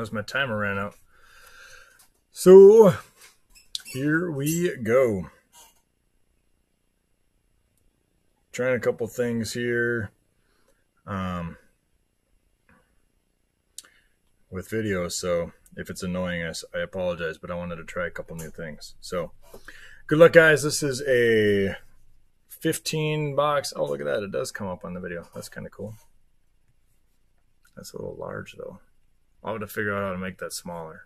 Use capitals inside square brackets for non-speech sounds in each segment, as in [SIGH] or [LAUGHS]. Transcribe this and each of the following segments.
Just my timer ran out. So here we go. Trying a couple things here. Um, with video, so if it's annoying us, I apologize, but I wanted to try a couple new things. So good luck, guys. This is a 15 box. Oh, look at that. It does come up on the video. That's kind of cool. That's a little large, though. I'll have to figure out how to make that smaller.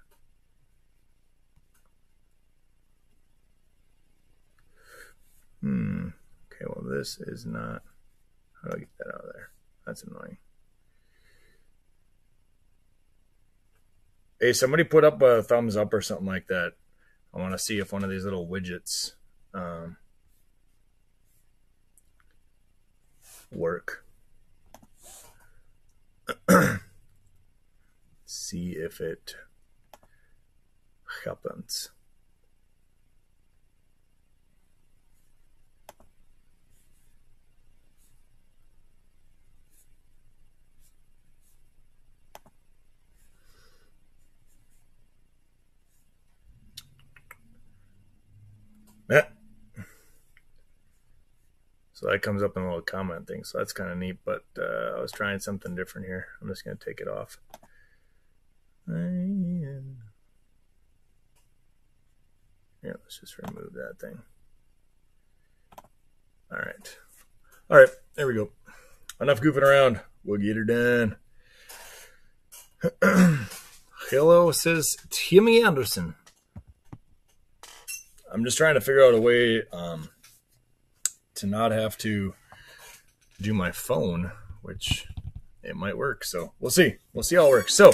Hmm. Okay, well, this is not. How do I get that out of there? That's annoying. Hey, somebody put up a thumbs up or something like that. I want to see if one of these little widgets um, work. [CLEARS THROAT] see if it happens. Yeah. So that comes up in a little comment thing. So that's kind of neat. But uh, I was trying something different here. I'm just going to take it off. Yeah, let's just remove that thing. All right. All right, there we go. Enough goofing around. We'll get her done. [CLEARS THROAT] Hello, says Timmy Anderson. I'm just trying to figure out a way um, to not have to do my phone, which it might work. So we'll see. We'll see how it works. So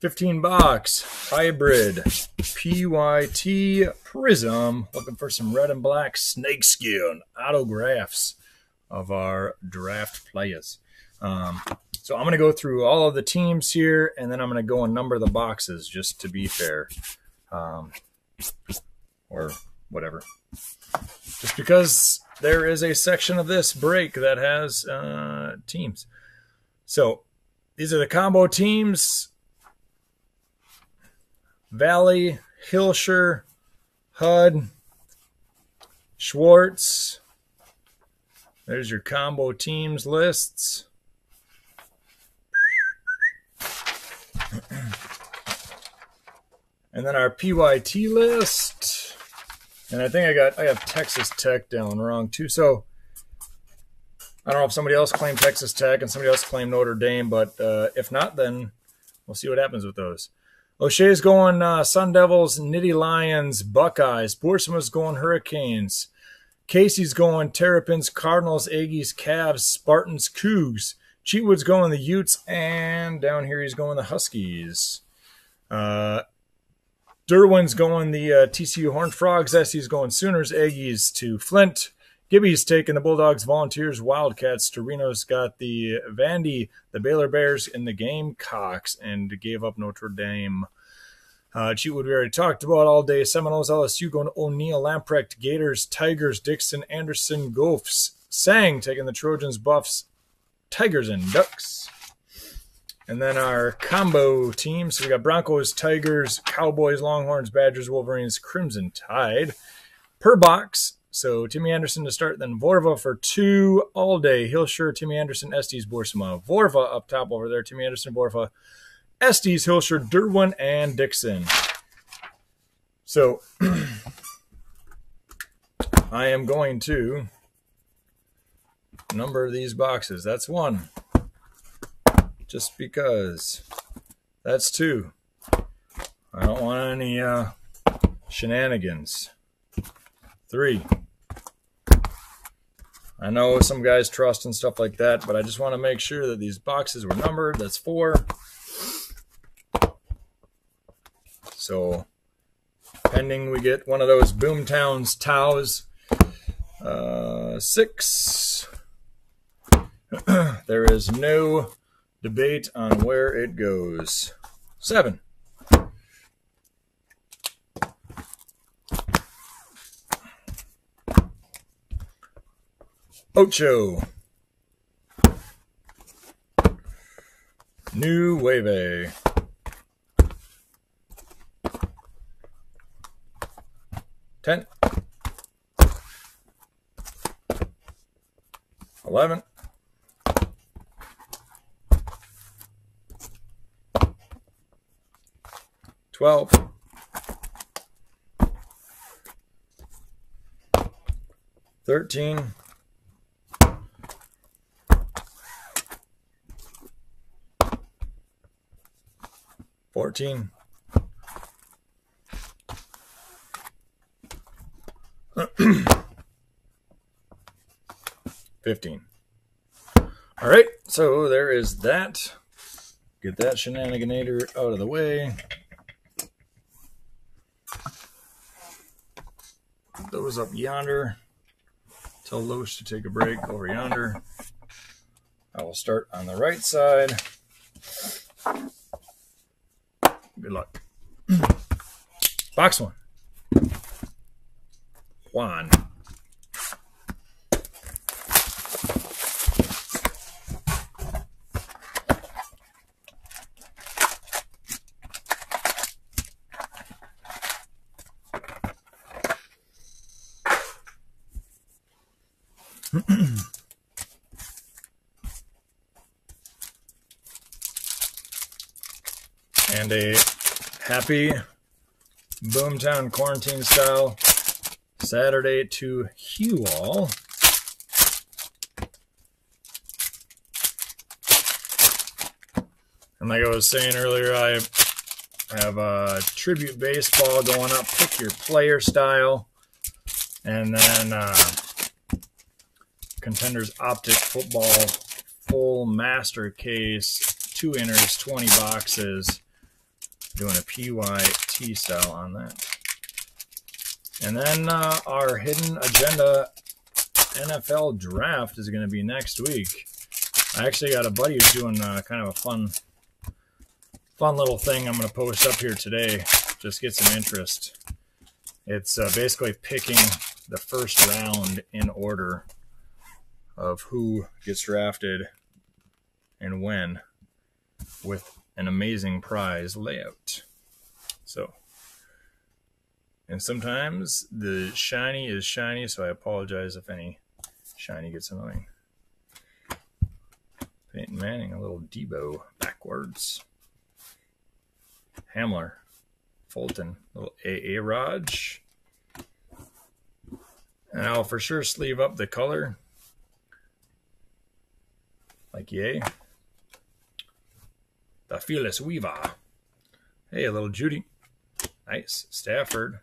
15 box hybrid PYT Prizm. Looking for some red and black snakeskin autographs of our draft players. Um, so I'm going to go through all of the teams here, and then I'm going to go and number the boxes just to be fair. Um, or whatever. Just because there is a section of this break that has uh, teams. So these are the combo teams. Valley, Hilscher, Hud, Schwartz. There's your combo teams lists. [CLEARS THROAT] And then our PYT list. And I think I got I have Texas Tech down wrong too. So I don't know if somebody else claimed Texas Tech and somebody else claimed Notre Dame, but uh, if not, then we'll see what happens with those. O'Shea's going uh, Sun Devils, Nittany Lions, Buckeyes. Boersma's going Hurricanes. Casey's going Terrapins, Cardinals, Aggies, Cavs, Spartans, Cougs. Cheatwood's going the Utes, and down here he's going the Huskies. Uh, Derwin's going the uh, TCU Horned Frogs. Essie's going Sooners, Aggies to Flint. Gibby's taking the Bulldogs, Volunteers, Wildcats. Torino's got the Vandy, the Baylor Bears, and the Gamecocks, and gave up Notre Dame. Uh, Cheatwood we already talked about all day. Seminoles, LSU going O'Neill, Lamprecht, Gators, Tigers, Dixon, Anderson, Gophs. Sang taking the Trojans, Buffs, Tigers, and Ducks. And then our combo teams. So we got Broncos, Tigers, Cowboys, Longhorns, Badgers, Wolverines, Crimson Tide. Per box, so Timmy Anderson to start, then Vorva for two all day. Hillshire, Timmy Anderson, Estes, Boersma. Vorva up top over there. Timmy Anderson, Vorva, Estes, Hillshire, Derwin, and Dixon. So [CLEARS THROAT] I am going to number these boxes. That's one. Just because. That's two. I don't want any uh, shenanigans. Three. I know some guys trust and stuff like that, but I just want to make sure that these boxes were numbered. That's four. So, pending we get one of those Boomtowns Taos. Uh, six. [CLEARS THROAT] there is no debate on where it goes. Seven. Ocho. Nueve. Ten. Eleven. Twelve. Thirteen. 14, [CLEARS THROAT] 15. All right, so there is that. Get that shenaniganator out of the way. Put those up yonder. Tell Loesch to take a break over yonder. I will start on the right side. Good luck. [CLEARS THROAT] Box one. Juan. [CLEARS THROAT] and a happy Boomtown quarantine style Saturday to Hugh all. And like I was saying earlier, I have a tribute baseball going up. Pick your player style. And then uh, Contenders Optic Football Full Master Case. Two inners, 20 boxes. Doing a PYT style on that. And then uh, our hidden agenda NFL draft is going to be next week. I actually got a buddy who's doing uh, kind of a fun, fun little thing. I'm going to post up here today. Just get some interest. It's uh, basically picking the first round in order of who gets drafted and when, with an amazing prize layout. So and sometimes the shiny is shiny, so I apologize if any shiny gets annoying. Peyton Manning, a little Deebo backwards. Hamler, Fulton, little AA Raj. And I'll for sure sleeve up the color. Like yay. The Fearless Weaver. Hey, a little Jeudy. Nice. Stafford.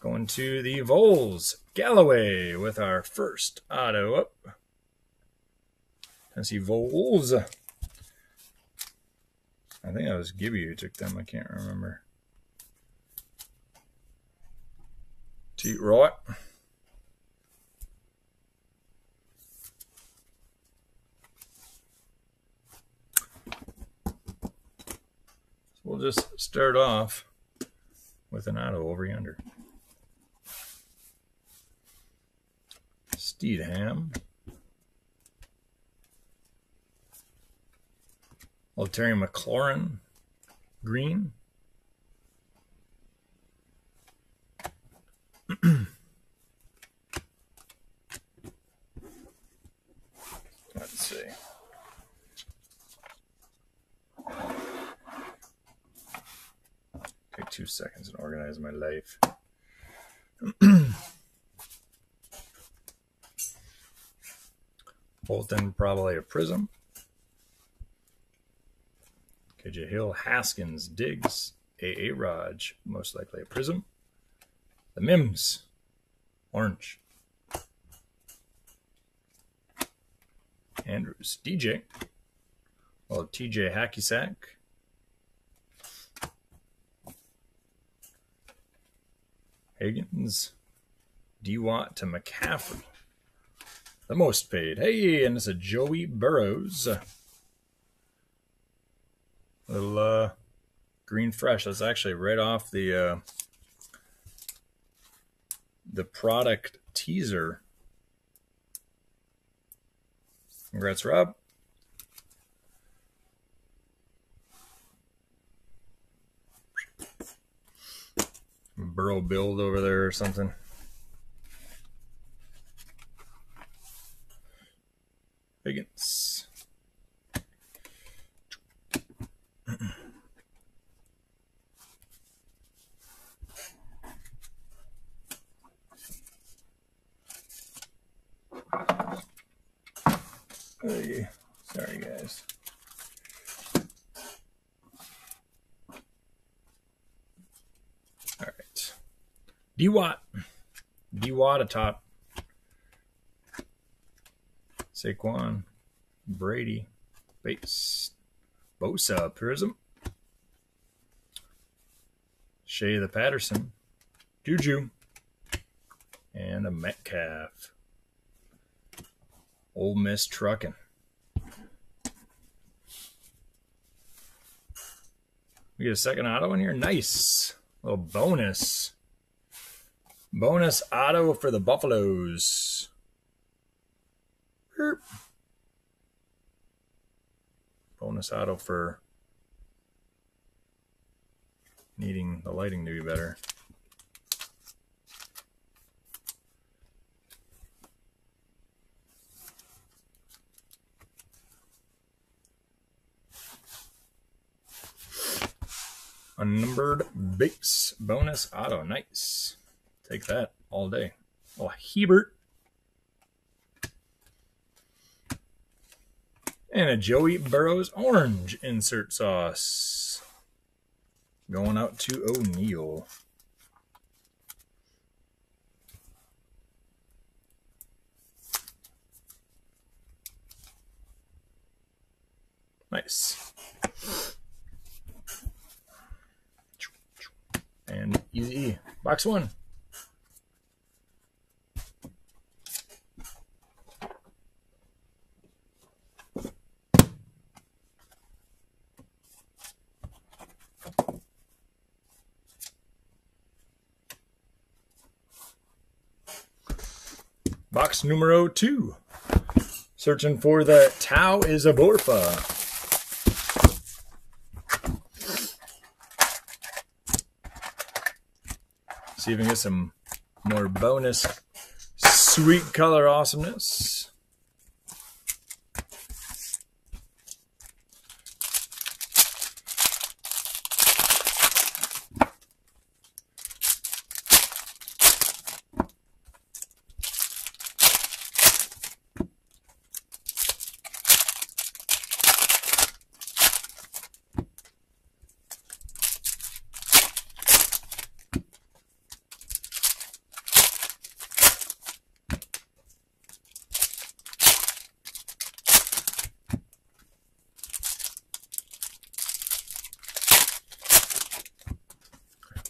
Going to the Vols. Galloway with our first auto up. Tennessee Vols. I think that was Gibby who took them. I can't remember. Teat right. We'll just start off with an auto over yonder. Stidham. Terry McLaurin, green. [CLEARS THROAT] Let's see. Take two seconds and organize my life. [CLEARS THROAT] Bolton, probably a Prizm. KJ Hill, Haskins, Diggs, AA Raj, most likely a Prizm. The Mims, Orange. Andrews, DJ. Well, TJ Hacky Sack. Higgins, D Watt to McCaffrey. The most paid. Hey, and it's a Joey Burrows. Little uh, green fresh. That's actually right off the uh, the product teaser. Congrats, Rob. Burrow build over there or something. Higgins. Hey, sorry guys. All right. D Watt. D Watt atop. Saquon. Brady. Bates. Bosa. Prizm. Shea the Patterson. Juju. And a Metcalf. Ole Miss trucking. We get a second auto in here. Nice. Little bonus. Bonus auto for the Buffaloes. Bonus auto for needing the lighting to be better. Unnumbered base bonus auto. Nice. Take that all day. Oh, Hebert. And a Joey Burrows orange insert sauce. Going out to O'Neill. Nice. And easy. Box one. Box numero two. Searching for the Tau is a Borfa. See if we can get some more bonus sweet color awesomeness.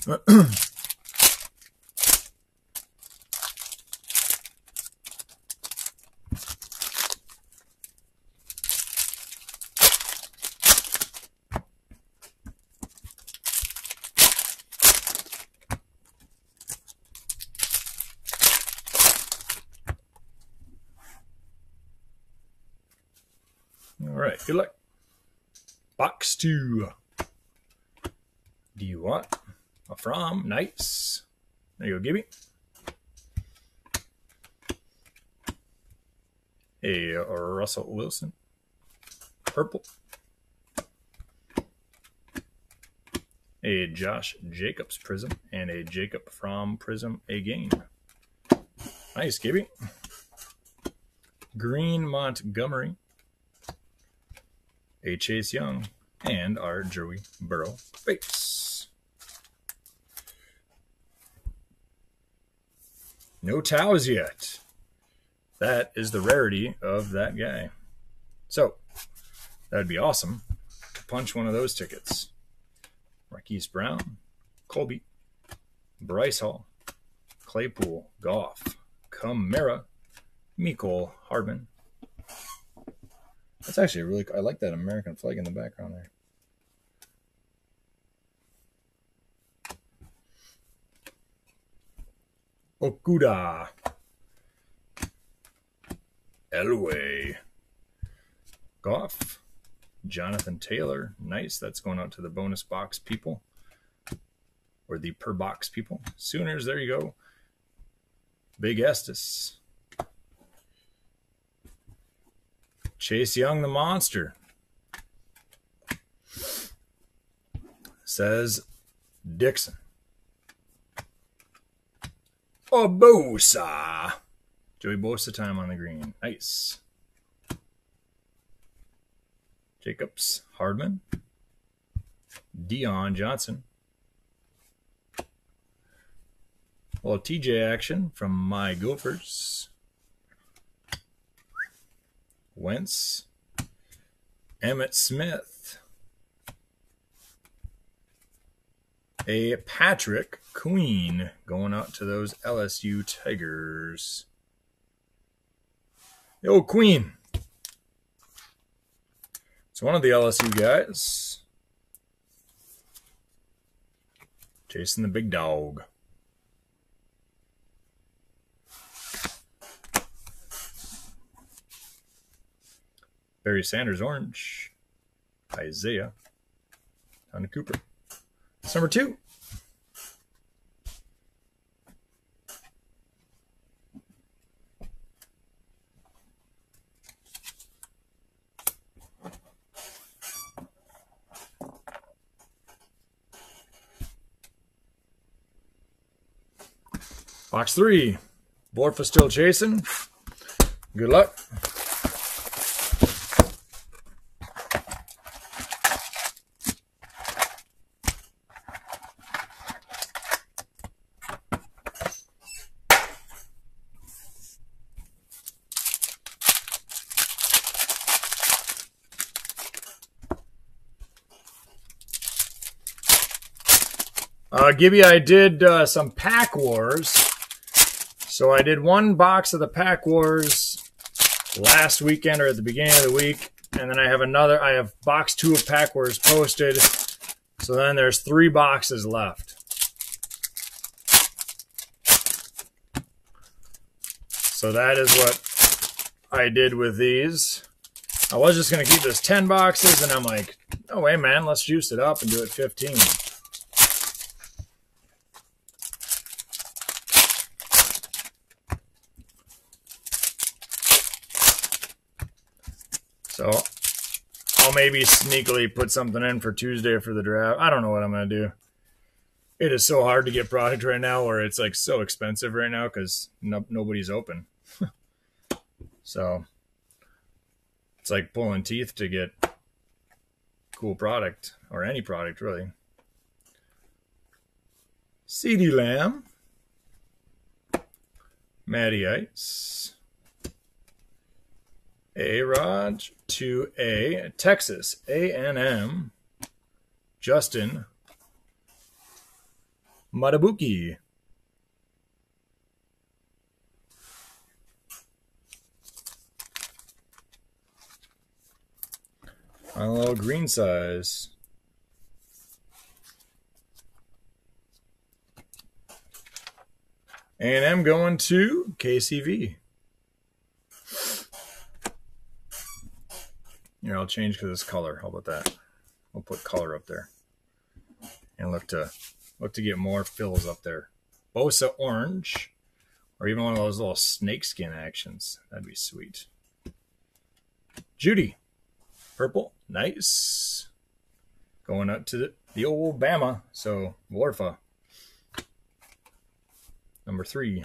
All right, good luck. Box two. Do you want a from? Nice. There you go, Gibby. A Russell Wilson. Purple. A Josh Jacobs Prizm and a Jacob from Prizm again. Nice, Gibby. Green Montgomery a Chase Young, and our Joey Burrow base. No Taus yet. That is the rarity of that guy. So, that'd be awesome to punch one of those tickets. Marquise Brown, Colby, Bryce Hall, Claypool, Goff, Kamara, Mikol, Hardman, that's actually really. I like that American flag in the background there. Okudah. Elway. Goff. Jonathan Taylor. Nice. That's going out to the bonus box people. or the per box people. Sooners, there you go. Big Estes. Chase Young, the monster. Says Dixon. Bosa. Joey Bosa time on the green. Nice. Jacobs, Hardman, Dion Johnson. A little TJ action from my Gophers. Wentz, Emmitt Smith, a Patrick Queen going out to those LSU Tigers. Yo, Queen. It's one of the LSU guys. Chasing the big dog. Barry Sanders orange. Isaiah. Hunter Cooper. That's number two. Box three. Board for still chasing. Good luck. Uh, Gibby, I did uh, some Pack Wars. So I did one box of the Pack Wars last weekend or at the beginning of the week. And then I have another, I have box two of Pack Wars posted. So then there's three boxes left. So that is what I did with these. I was just going to keep this 10 boxes, and I'm like, oh, hey, man, let's juice it up and do it 15. So I'll maybe sneakily put something in for Tuesday for the draft. I don't know what I'm going to do. It is so hard to get product right now or it's like so expensive right now because no, nobody's open. [LAUGHS] so it's like pulling teeth to get cool product or any product really. CD Lamb. Matty Ice. A Rod to A Texas A&M Justin Madubuike. A little green size. A&M going to KCV. Here, I'll change because it's color. How about that? We'll put color up there. And look to look to get more fills up there. Bosa orange. Or even one of those little snakeskin actions. That'd be sweet. Jeudy. Purple. Nice. Going up to the, the old Bama. So, Warfa. Number three.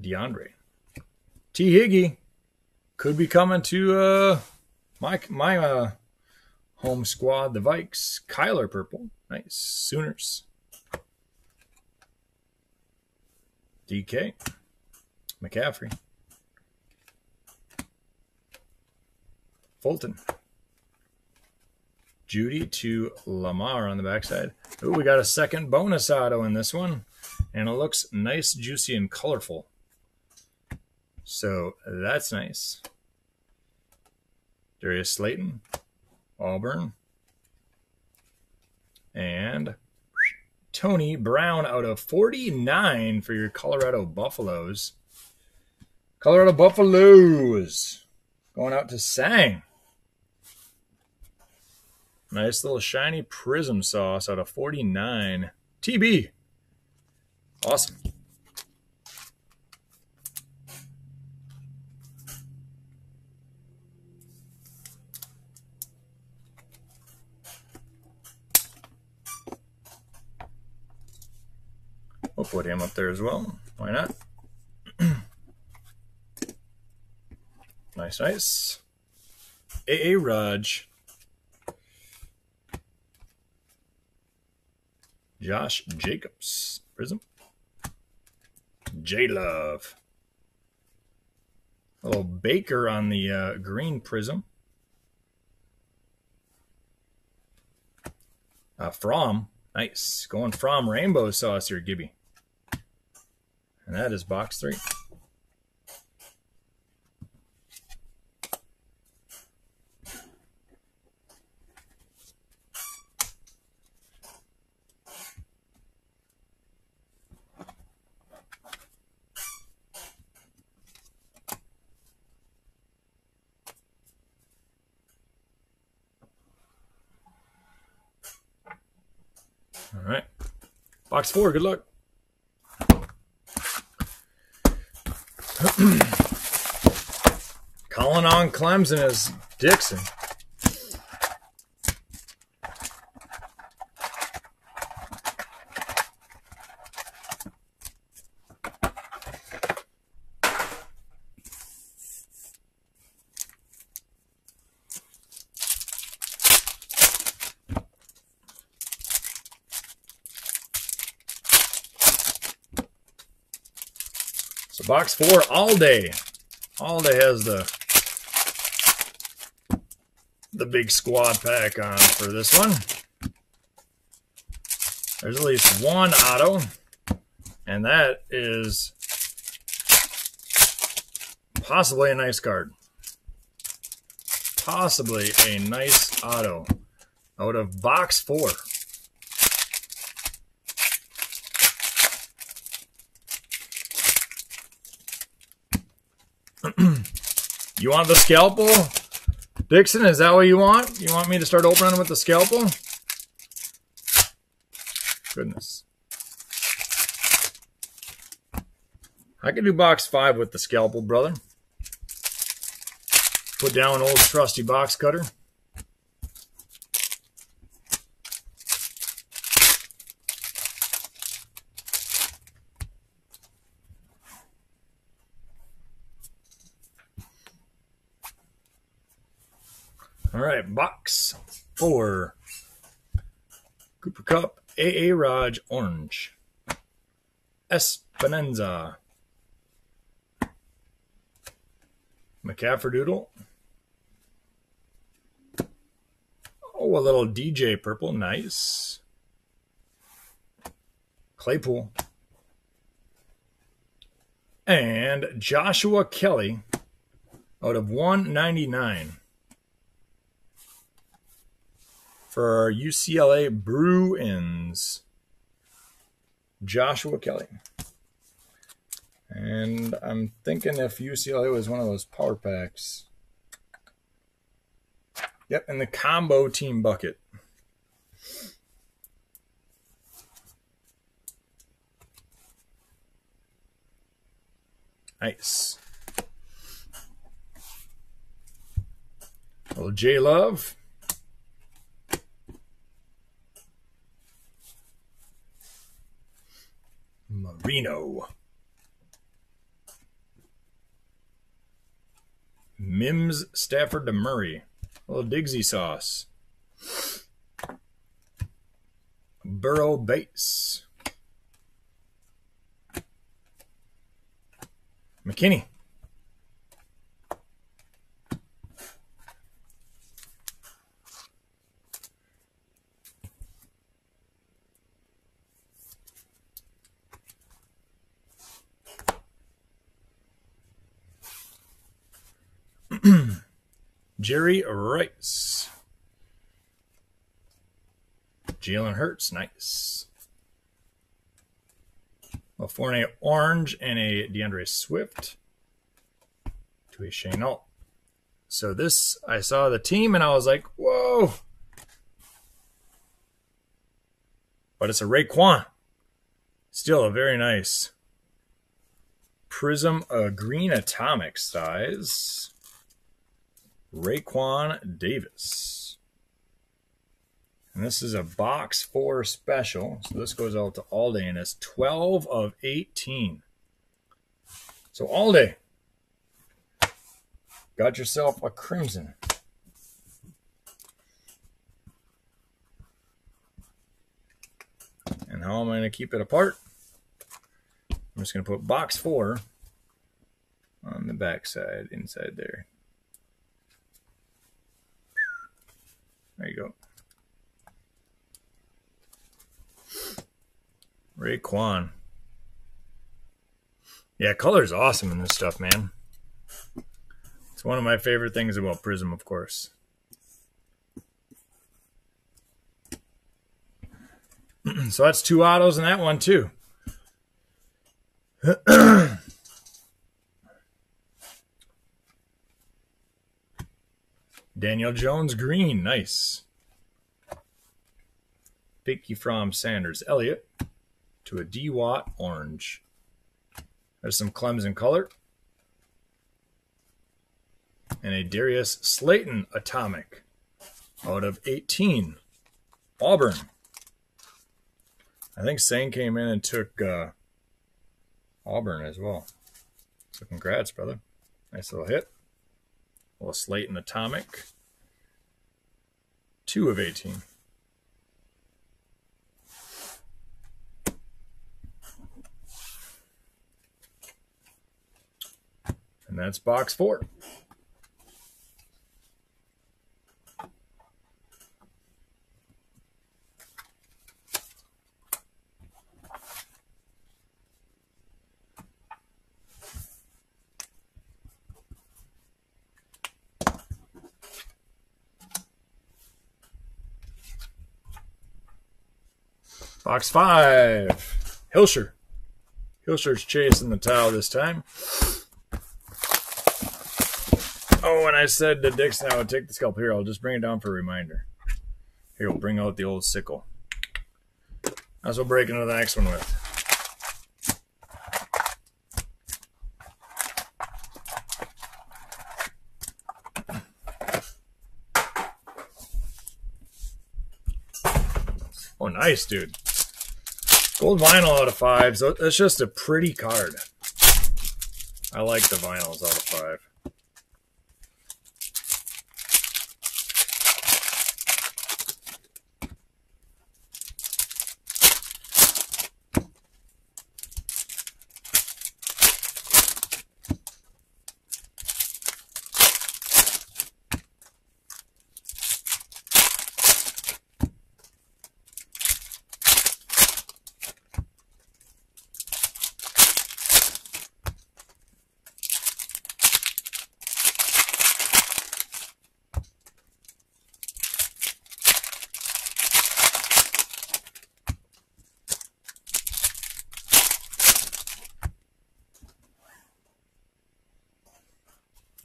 DeAndre. T. Higgy could be coming to uh, my my uh, home squad, the Vikes. Kyler purple, nice Sooners. DK, McCaffrey, Fulton, Jeudy to Lamar on the backside. Ooh, we got a second bonus auto in this one, and it looks nice, juicy, and colorful. So that's nice. Darius Slayton, Auburn, and Tony Brown out of 49 for your Colorado Buffaloes. Colorado Buffaloes. Going out to Sang. Nice little shiny prizm sauce out of 49. TB. Awesome. We'll put him up there as well. Why not? [CLEARS THROAT] nice, nice. AA Raj. Josh Jacobs. Prizm. J Love. A little Baker on the uh, green prizm. Uh, from. Nice. Going from rainbow sauce here, Gibby. And that is box three. All right. Box four, good luck. [CLEARS THROAT] Calling on Clemson is Dixon. Box four. All day has the the big squad pack on for this one. There's at least one auto, and that is possibly a nice card. Possibly a nice auto out of box four. You want the scalpel? Dixon, is that what you want? You want me to start opening with the scalpel? Goodness. I can do box five with the scalpel, brother. Put down an old trusty box cutter. All right, box four. Cooper Kupp, AA Raj Orange. Espinenza. McCafferdoodle. Oh, a little DJ purple. Nice. Claypool. And Joshua Kelly out of 199 for UCLA Bruins. Joshua Kelly. And I'm thinking if UCLA was one of those power packs. Yep, in the combo team bucket. Nice. Little J Love. Marino. Mims Stafford to Murray. A little Digsy sauce. Burrow base. McKinney. Jerry Rice. Jalen Hurts, nice. A Fournette orange and a DeAndre Swift. To a Shane Alt. So this, I saw the team and I was like, whoa. But it's a Raekwon. Still a very nice Prizm a green atomic size. Raekwon Davis. And this is a box four special. So this goes out to all day and it's 12 of 18. So all day. Got yourself a crimson. And how am I going to keep it apart? I'm just going to put box four on the back side, inside there. There you go. Raekwon. Yeah, color's awesome in this stuff, man. It's one of my favorite things about Prizm, of course. [CLEARS THROAT] so that's two autos in that one, too. [CLEARS THROAT] Daniel Jones green, nice. Picky from Sanders Elliott to a D Watt orange. There's some Clemson color. And a Darius Slayton atomic out of 18. Auburn. I think Sane came in and took uh, Auburn as well. So congrats, brother. Nice little hit. A slate and atomic. Two of 18. And that's box four. Box five. Hilscher. Hilscher's chasing the towel this time. Oh, and I said to Dixon I would take the scalp here. I'll just bring it down for a reminder. Here, we'll bring out the old sickle. That's what we'll break into the next one with. Oh, nice, dude. Gold vinyl out of five. So that's just a pretty card. I like the vinyls out of five.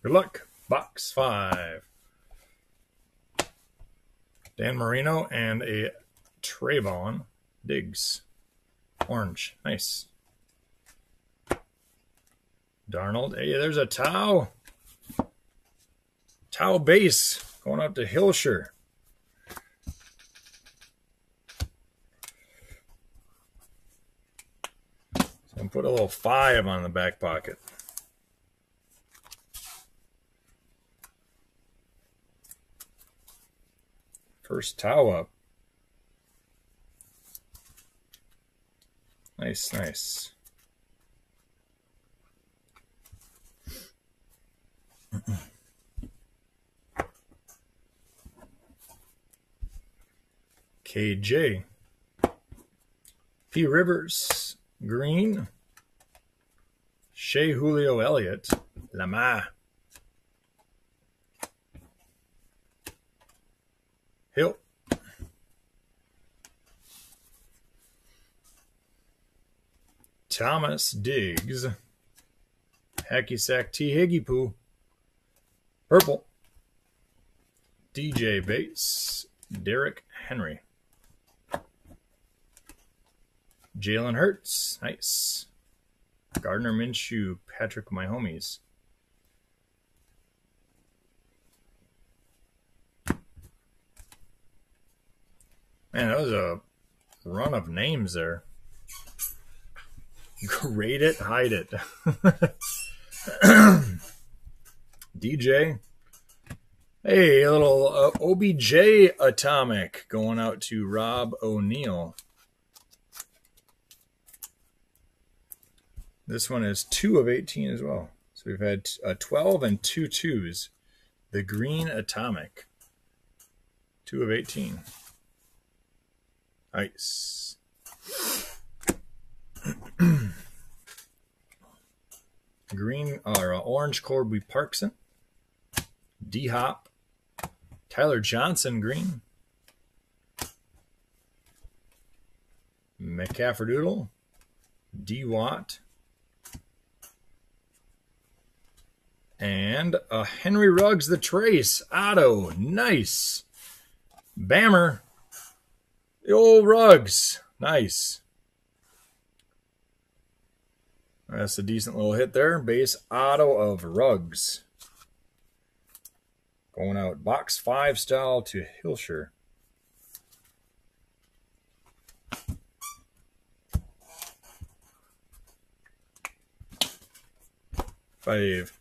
Good luck. Box five. Dan Marino and a Trevon Diggs. Orange. Nice. Darnold. Hey, there's a Tua. Tua base going up to Hilscher. So put a little five on the back pocket. First Tua up. Nice, nice. KJ. P. Rivers. Green. Shea Julio Elliott. Lamar. Hill. Thomas Diggs. Hacky Sack T. Higgy Poo. Purple. DJ Bates. Derrick Henry. Jalen Hurts, nice. Gardner Minshew, Patrick my homies. Man, that was a run of names there. Grade it, hide it. [CLEARS THROAT] DJ. Hey, a little uh, OBJ atomic going out to Rob O'Neill. This one is 2 of 18 as well. So we've had uh, 12 and two twos. The green atomic. 2 of 18. Nice. [CLEARS THROAT] green or uh, orange Colby Parkinson. D Hop. Tyler Johnson green. McCafferdoodle. D Watt. And a Henry Ruggs the Trace auto. Nice. Bammer. The old Ruggs. Nice. That's a decent little hit there. Base auto of Rugs. Going out box five style to Hilsher. Five.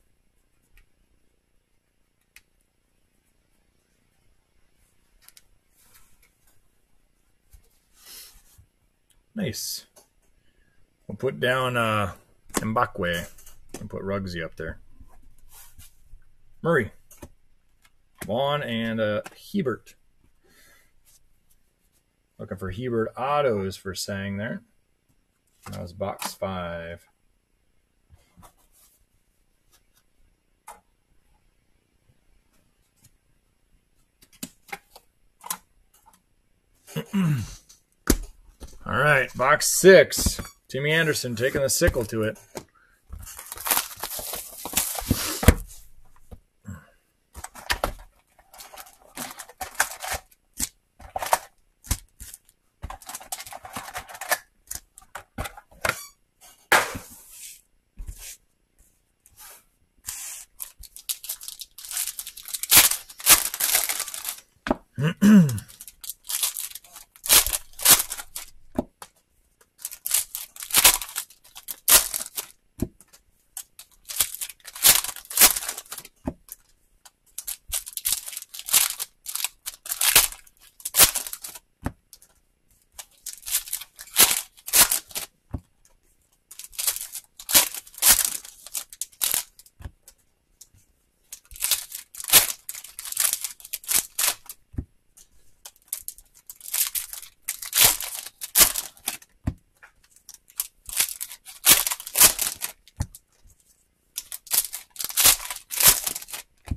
Nice. We'll put down uh, Mbakwe and put Rugsy up there. Murray. Vaughn and uh, Hebert. Looking for Hebert autos for saying there. That was box five. [CLEARS THROAT] All right, box six. Timmy Anderson taking the sickle to it.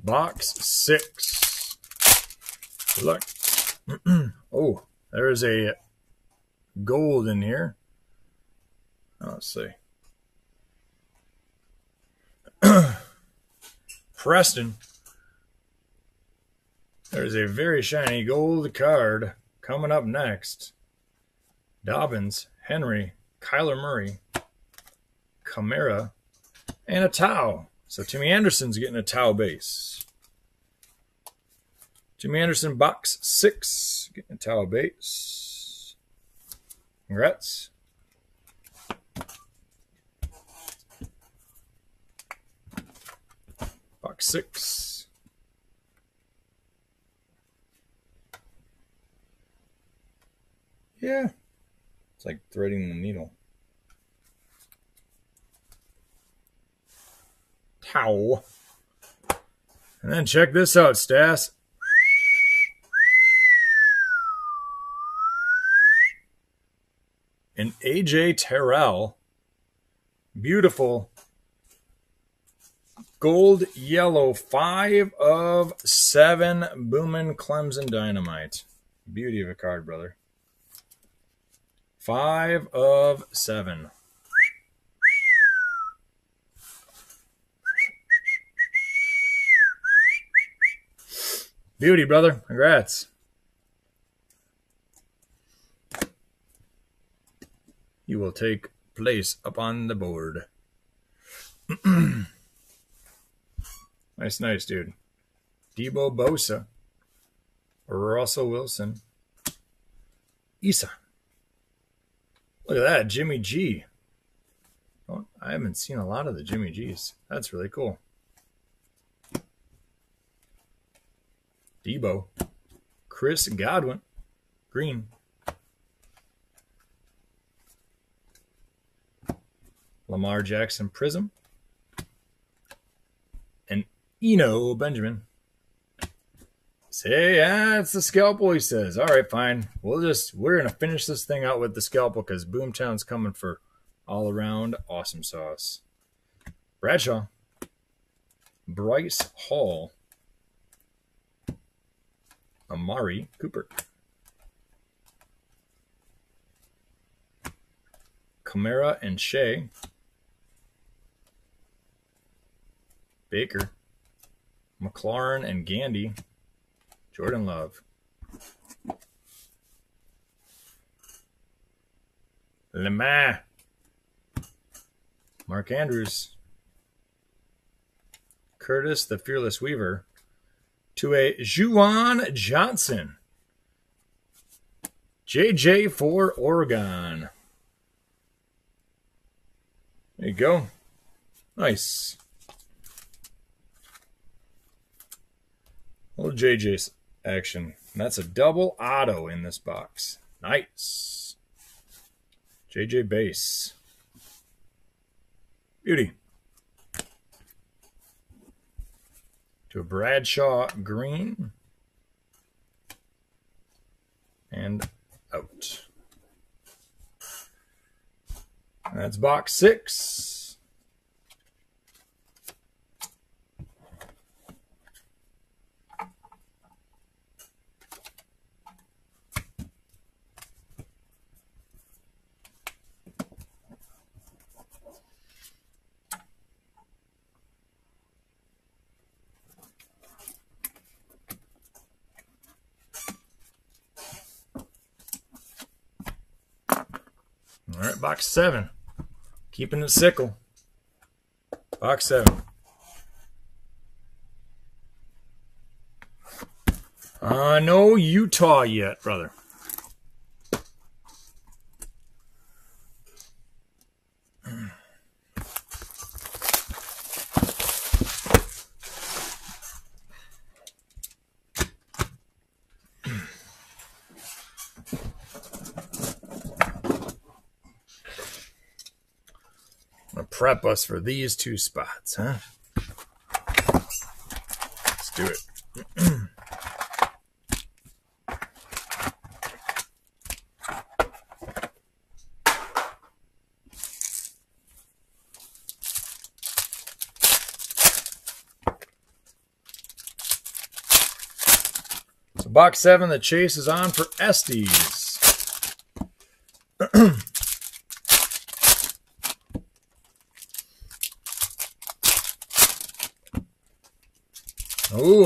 Box six. Good luck. oh, there's a gold in here. Oh, let's see. [CLEARS THROAT] Preston. There's a very shiny gold card coming up next. Dobbins, Henry, Kyler Murray, Kamara, and a Tua. So Timmy Anderson's getting a Tua base. Jimmy Anderson, box six, getting a Tua base. Congrats. Box six. Yeah, it's like threading the needle. Tua. And then check this out, Stas. An AJ Terrell. Beautiful. Gold yellow. Five of seven Boomin Clemson Dynamite. Beauty of a card, brother. Five of seven. Beauty, brother. Congrats. You will take place upon the board. [CLEARS THROAT] nice, nice, dude. Deebo Bosa. Russell Wilson. Isa. Look at that, Jimmy G. Oh, I haven't seen a lot of the Jimmy G's. That's really cool. Deebo. Chris Godwin. Green. Lamar Jackson Prizm. And Eno Benjamin. Say, yeah, it's the scalpel, he says. All right, fine. We'll just, we're going to finish this thing out with the scalpel because Boomtown's coming for all around awesome sauce. Bradshaw. Bryce Hall. Amari Cooper. Kamara and Shea. Baker. McLaurin and Gandy. Jordan Love. Lemay. Mark Andrews. Curtis the Fearless Weaver. To a Juwan Johnson. JJ for Oregon. There you go. Nice. Little JJ's action. And that's a double auto in this box. Nice. JJ base. Beauty. To a Bradshaw green. And out. That's box six. All right, box seven. Keeping it sickle. Box seven. Uh, no Utah yet, brother. Prep us for these two spots, huh? Let's do it. So box seven, the chase is on for Estes. [CLEARS THROAT]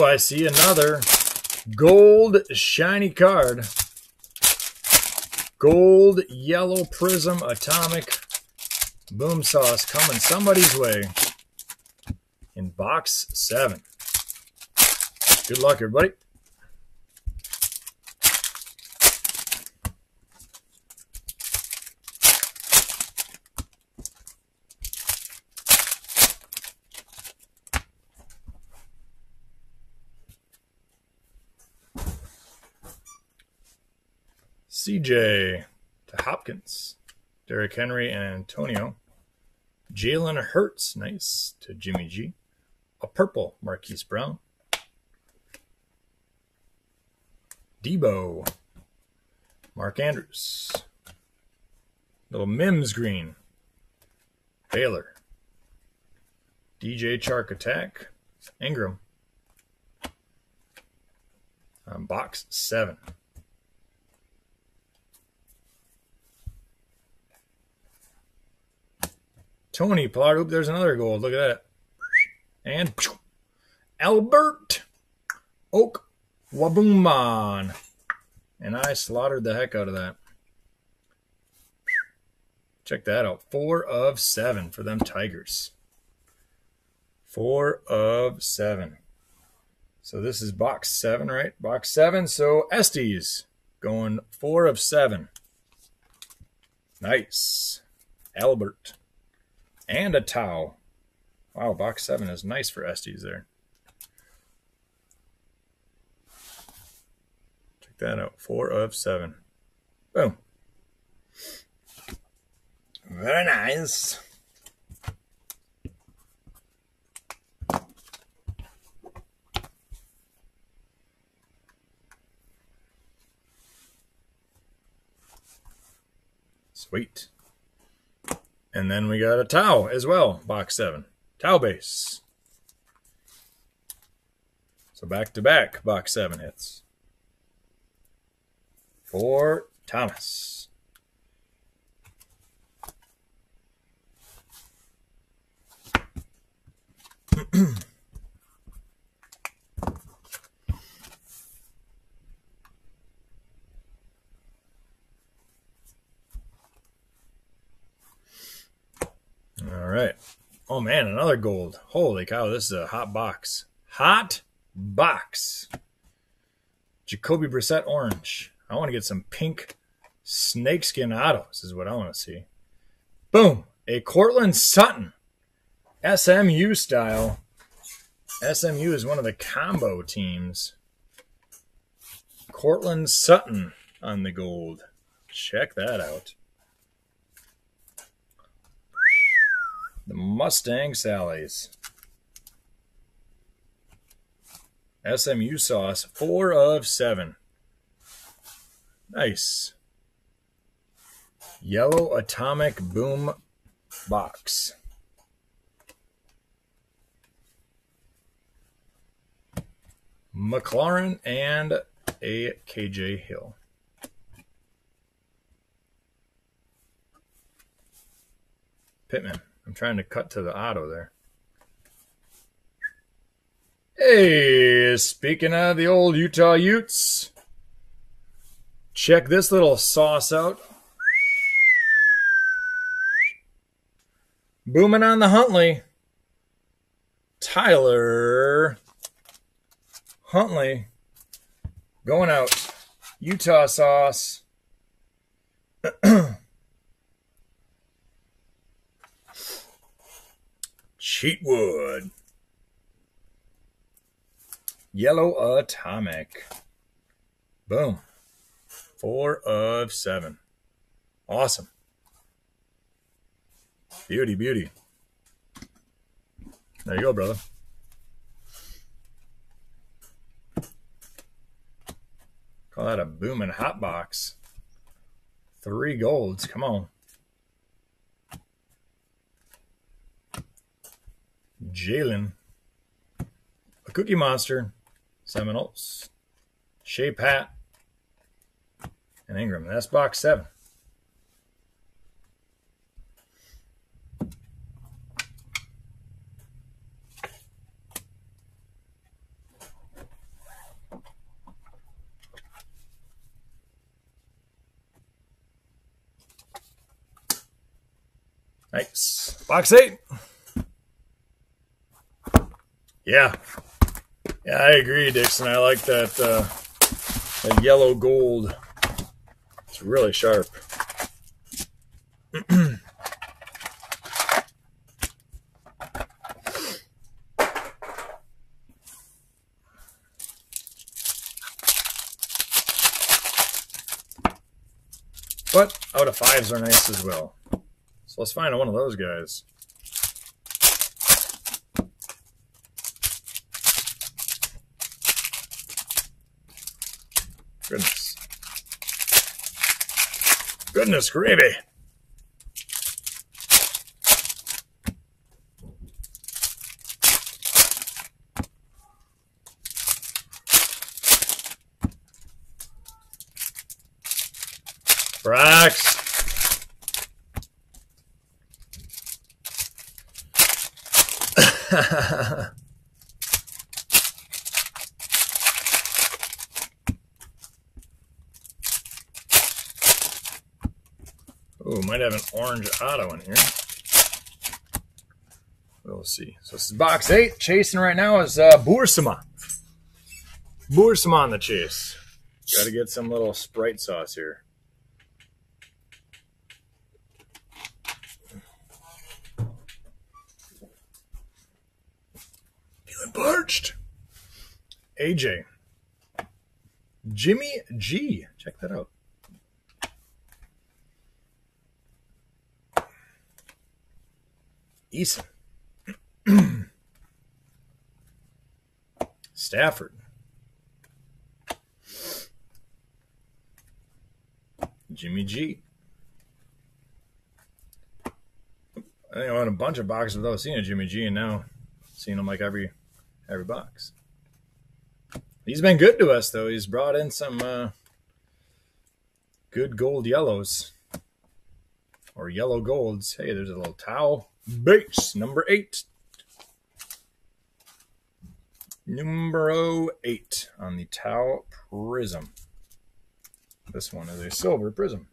I see another gold shiny card. Gold yellow prizm atomic boom sauce coming somebody's way in box seven. Good luck, everybody. To Hopkins, Derrick Henry and Antonio. Jalen Hurts, nice to Jimmy G. A purple, Marquise Brown. Deebo, Mark Andrews. Little Mims green, Baylor. DJ Chark Attack, Ingram. Um, box seven. Tony Pollard. Oop, there's another gold. Look at that. And Albert Oak Wabungman. And I slaughtered the heck out of that. Check that out. Four of seven for them Tigers. Four of seven. So this is box seven, right? Box seven. So Estes going four of seven. Nice. Albert. And a towel. Wow, box seven is nice for Estes there. Check that out. Four of seven. Boom. Very nice. Sweet. And then we got a Tua as well, box seven. Tua base. So back to back, box seven hits. For Thomas. [CLEARS THROAT] All right. Oh man, another gold. Holy cow, this is a hot box. Hot box. Jacoby Brissett orange. I want to get some pink snakeskin autos, is what I want to see. Boom. A Courtland Sutton. SMU style. SMU is one of the combo teams. Courtland Sutton on the gold. Check that out. The Mustang Sallies. SMU sauce, four of seven. Nice. Yellow Atomic Boom Box. McLaurin and a KJ Hill. Pittman. I'm trying to cut to the auto there. Hey, speaking of the old Utah Utes, check this little sauce out. Booming on the Huntley. Tyler Huntley going out. Utah sauce. [CLEARS THROAT] Cheatwood. Yellow Atomic. Boom. Four of seven. Awesome. Beauty, beauty. There you go, brother. Call that a booming hot box. Three golds. Come on. Jalen. A Cookie Monster. Seminoles. Shea Pat. And Ingram. That's box seven. Nice. Box eight. Yeah. Yeah, I agree, Dixon. I like that, uh, that yellow gold. It's really sharp. [CLEARS THROAT] but out of fives are nice as well. So let's find one of those guys. Goodness gravy. Brax. [LAUGHS] Ooh, might have an orange auto in here. We'll see. So this is box eight. Chasing right now is uh, Boersema. Boersema on the chase. Got to get some little Sprite sauce here. Feeling parched. AJ. Jimmy G. Check that out. Eason. [CLEARS THROAT] Stafford. Jimmy G. I think I went a bunch of boxes without seeing a Jimmy G, and now seeing him like every every box. He's been good to us though. He's brought in some uh, good gold yellows or yellow golds. Hey, there's a little towel base number eight. Numero eight on the Tua Prizm. This one is a silver prizm.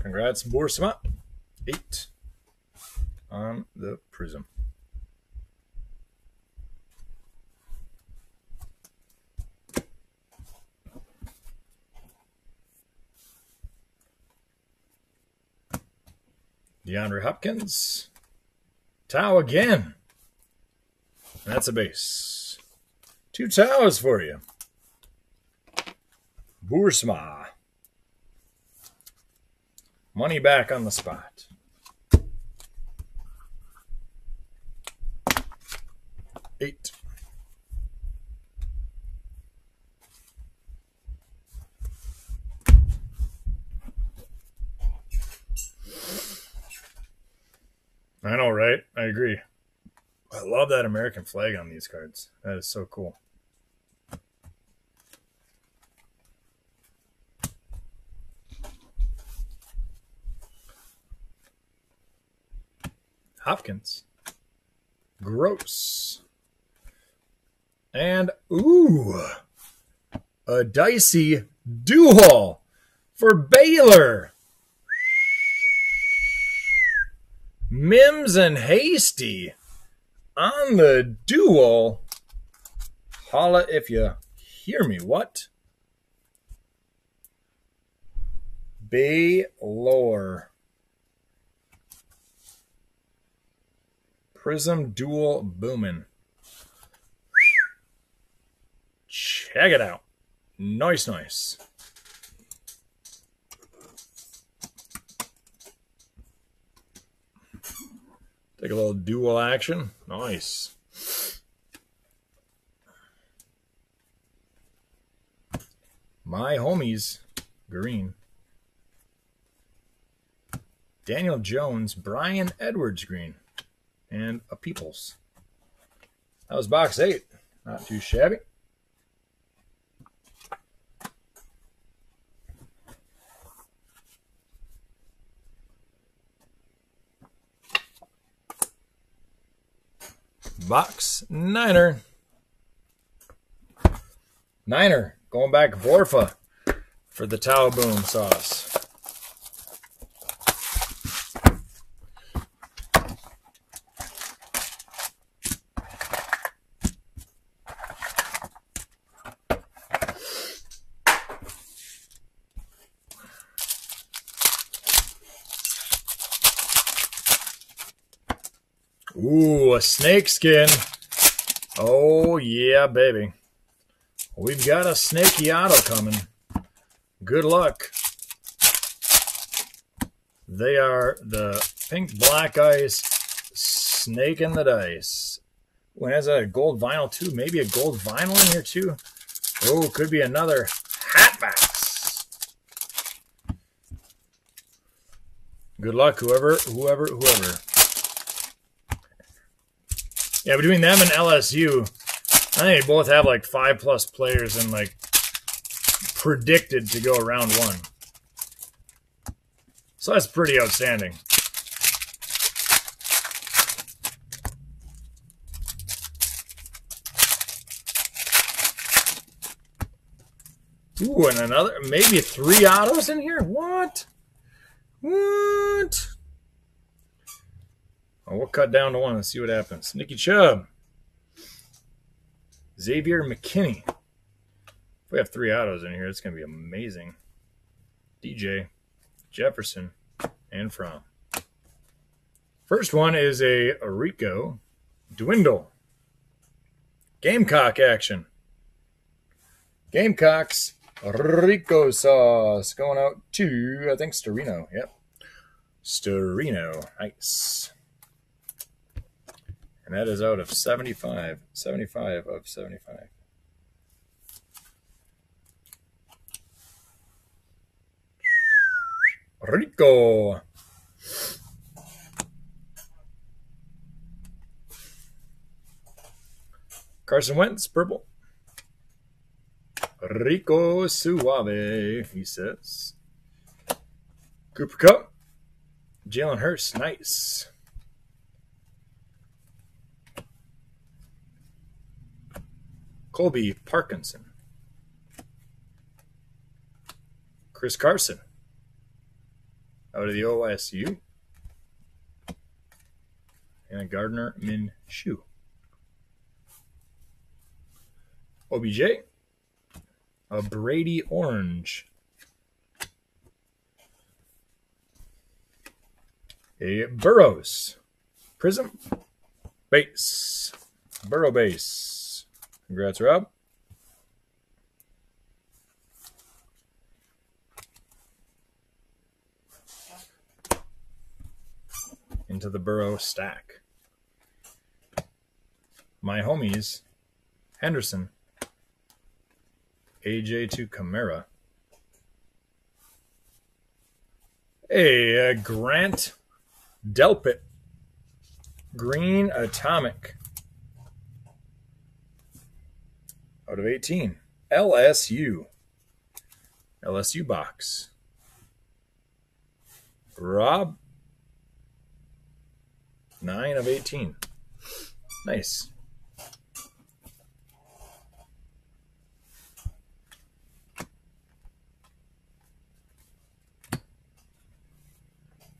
Congrats, Boersema. Eight on the prizm. DeAndre Hopkins. Tua again. That's a base. Two towers for you. Boersema. Money back on the spot. Eight. I know, right? I agree. I love that American flag on these cards. That is so cool. Hopkins. Gross. And, ooh, a dicey Duhall for Baylor. Mims and Hasty on the dual. Holla if you hear me. What? Baylor. Prizm Dual Boomin. Check it out. Nice, nice. Take a little dual action. Nice. My homies, green. Daniel Jones, Bryan Edwards green, and a Peoples. That was box eight. Not too shabby. Box Niner. Niner going back Vorfa for the Tua Boom sauce. Snake skin. Oh, yeah, baby. We've got a snaky auto coming. Good luck. They are the pink black ice snake in the dice. When has a gold vinyl too? Maybe a gold vinyl in here too. Oh, could be another hat box. Good luck, whoever, whoever, whoever. Yeah, between them and LSU, I think they both have like five plus players and like predicted to go around one. So that's pretty outstanding. Ooh, and another, maybe three autos in here? What? What? We'll cut down to one and see what happens. Nicky Chubb. Xavier McKinney. If we have three autos in here, it's going to be amazing. DJ, Jefferson, and Fromm. First one is a Rico Dowdle. Gamecock action. Gamecocks Rico sauce going out to, I think, Storino. Yep. Storino. Nice. And that is out of 75. 75 of 75. Rico. Carson Wentz, purple. Rico Suave, he says. Cooper Kupp. Jalen Hurts, nice. Colby Parkinson. Chris Carson. Out of the OSU. And Gardner Minshew. OBJ. A Brady Orange. A Burrows. Prizm. Base. Burrow base. Congrats, Rob. Into the Burrow stack. My homies. Henderson. AJ to Kamara. Hey, uh, Grant Delpit. Green Atomic. Out of 18. LSU. LSU box. Rob. 9 of 18. Nice.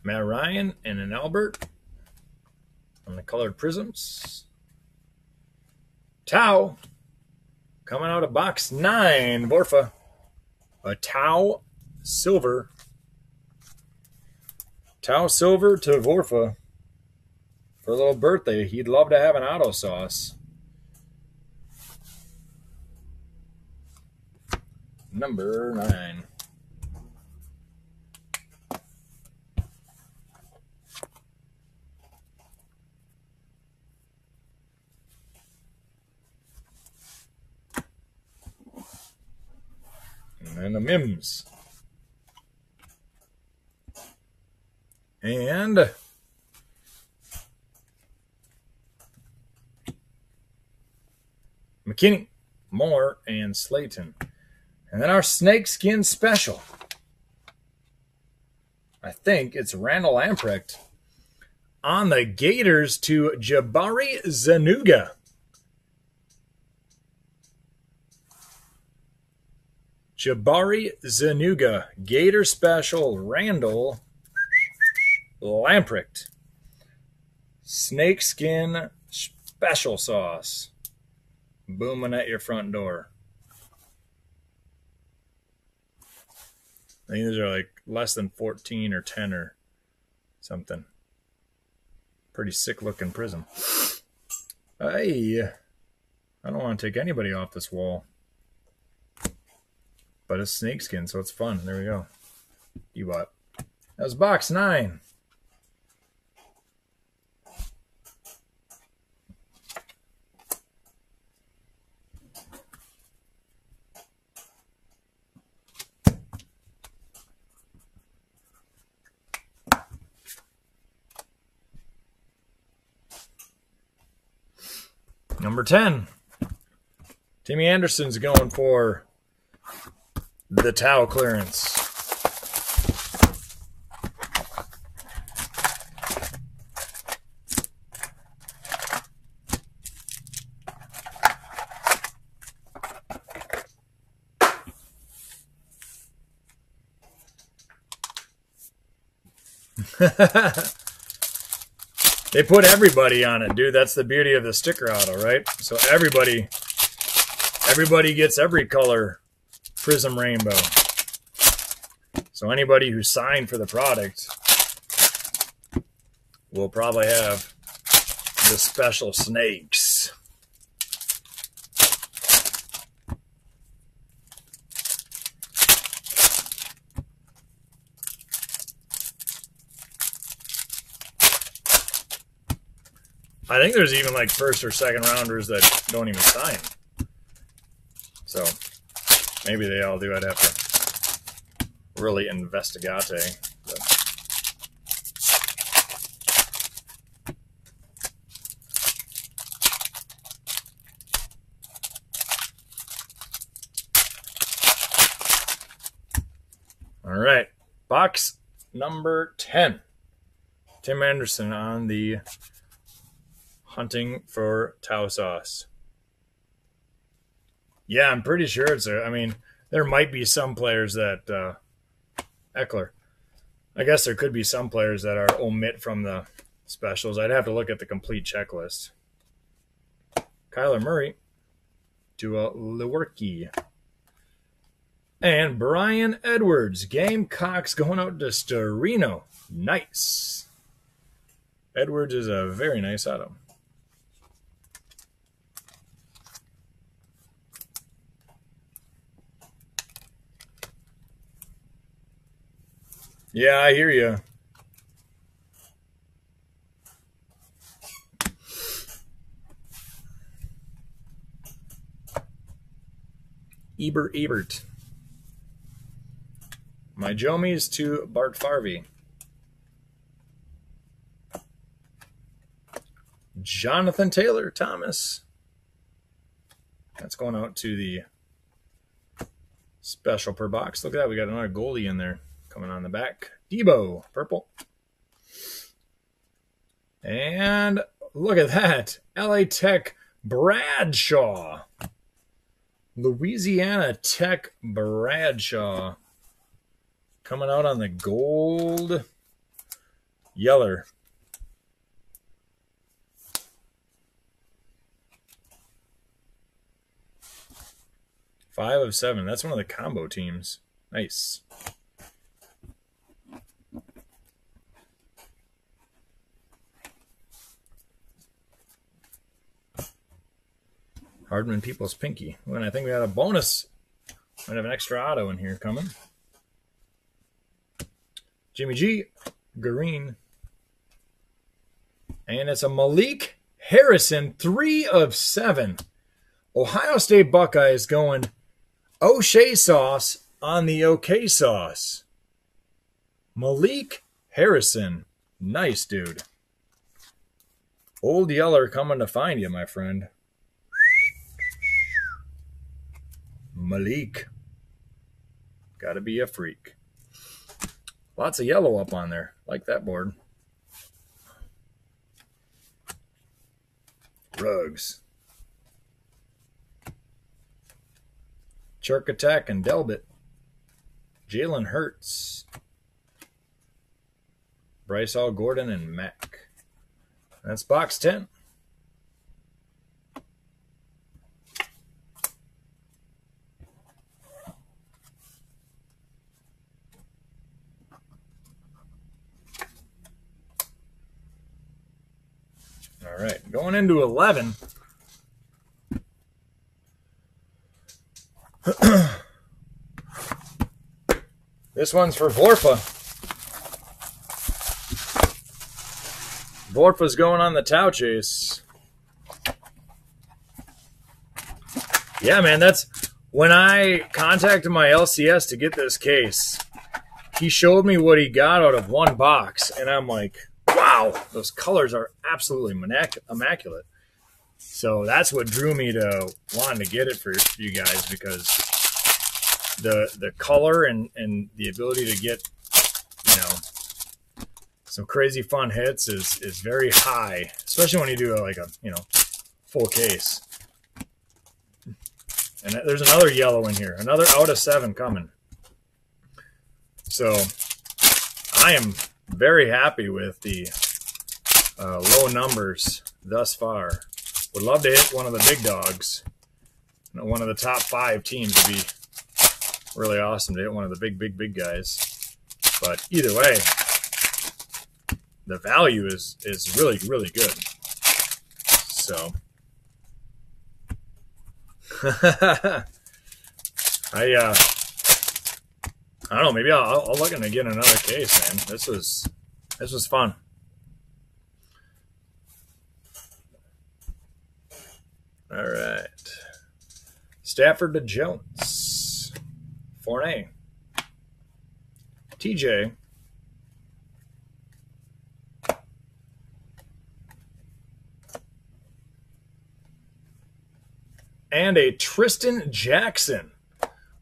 Matt Ryan and an Albert on the colored prizms. Tua coming out of box nine. Vorfa. A Tua silver. Tua silver to Vorfa for a little birthday. He'd love to have an auto sauce. Number nine. And the Mims. And McKinney, Moore, and Slayton. And then our snakeskin special. I think it's Randall Lamprecht on the Gators to Jabari Zuniga. Jabari Zuniga, Gator Special, Randall, Lamprecht, Snakeskin Special Sauce, booming at your front door. I think these are like less than 14 or 10 or something. Pretty sick looking prizm. Hey, I don't want to take anybody off this wall but it's snakeskin, so it's fun. There we go. You bought. That was box nine. Number 10. Timmy Anderson's going for the towel clearance. [LAUGHS] they put everybody on it, dude. That's the beauty of the sticker auto, right? So everybody, everybody gets every color Prizm Rainbow. So anybody who signed for the product will probably have the special snakes. I think there's even like first or second rounders that don't even sign. Maybe they all do. I'd have to really investigate. But. All right, box number 10. Tim Anderson on the hunting for Tua sauce. Yeah, I'm pretty sure it's a. I mean, there might be some players that uh, Eckler. I guess there could be some players that are omit from the specials. I'd have to look at the complete checklist. Kyler Murray to a Lewerke. And Bryan Edwards. Gamecocks going out to Storino. Nice. Edwards is a very nice auto. Yeah, I hear you. Ebert Ebert. My Jomies to Bart Farvey. Jonathan Taylor Thomas. That's going out to the special per box. Look at that. We got another goalie in there. Coming on the back, Deebo, purple. And look at that. LA Tech Bradshaw. Louisiana Tech Bradshaw. Coming out on the gold. Yeller. Five of seven. That's one of the combo teams. Nice. Hardman People's Pinky. And I think we got a bonus. Might have an extra auto in here coming. Jimmy G, Green. And it's a Malik Harrison, three of seven. Ohio State Buckeyes going O'Shea sauce on the OK sauce. Malik Harrison. Nice, dude. Old Yeller coming to find you, my friend. Malik. Gotta be a freak. Lots of yellow up on there. Like that board. Rugs. Chark Attack and Delpit. Jalen Hurts. Bryce All Gordon and Mac. That's box 10. All right, going into 11. [CLEARS THROAT] this one's for Vorpa. Vorpa's going on the Tua chase. Yeah, man, that's when I contacted my LCS to get this case. He showed me what he got out of one box, and I'm like, wow, those colors are absolutely immaculate. So that's what drew me to wanting to get it for you guys because the the color and and the ability to get you know some crazy fun hits is is very high, especially when you do like a you know full case. And there's another yellow in here, another out of seven coming. So I am very happy with the uh, low numbers thus far. Would love to hit one of the big dogs. You know, one of the top five teams would be really awesome to hit one of the big, big, big guys. But either way, the value is is really, really good. So [LAUGHS] I uh I don't know, maybe I'll, I'll look into getting another case, man. This was this was fun. All right. Stafford to Jones. Fournette. TJ. And a Trishton Jackson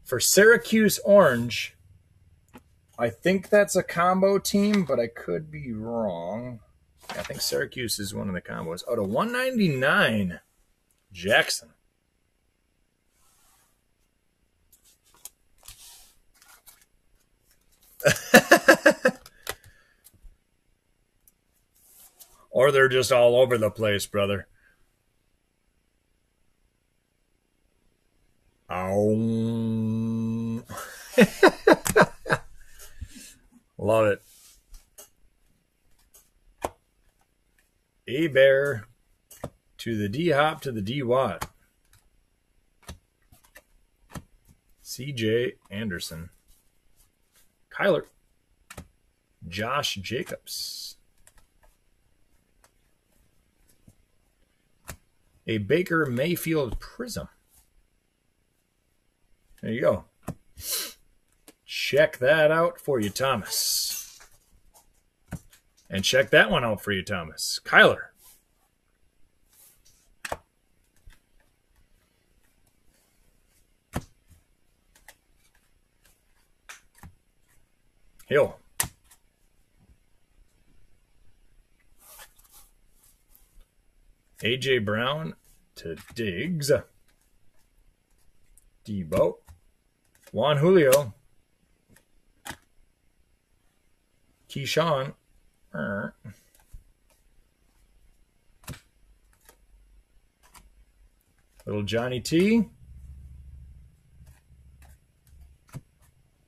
for Syracuse Orange. I think that's a combo team, but I could be wrong. I think Syracuse is one of the combos. Out of 199, Jackson. [LAUGHS] or they're just all over the place, brother. [LAUGHS] Love it. A bear to the D hop to the D watt. CJ Anderson. Kyler. Josh Jacobs. A Baker Mayfield Prizm. There you go. Check that out for you, Thomas. And check that one out for you, Thomas. Kyler. Hill. AJ Brown to Diggs. Deebo. Juan Julio. Keyshawn. Er. Little Johnny T.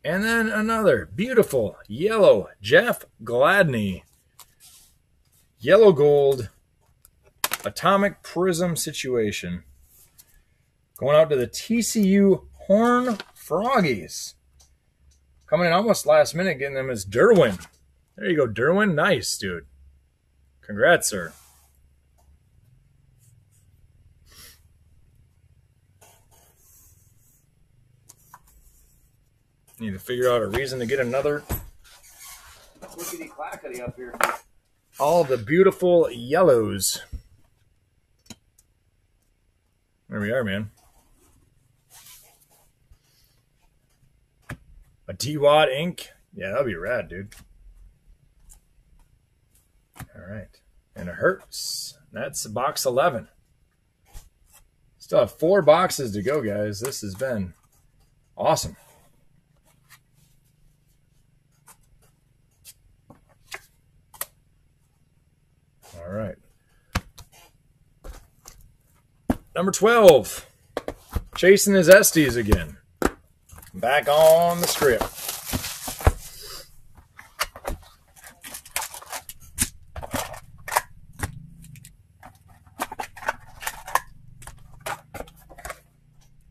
And then another beautiful yellow Jeff Gladney. Yellow gold atomic prizm situation. Going out to the TCU Horn Froggies. Coming in almost last minute, getting them as Derwin. There you go, Derwin. Nice, dude. Congrats, sir. Need to figure out a reason to get another clickety clackety up here. All the beautiful yellows. There we are, man. A D-Watt ink. Yeah, that'd be rad, dude. All right. And it hurts. That's box 11. Still have four boxes to go, guys. This has been awesome. All right. Number 12. Chasing his Estes again. Back on the strip.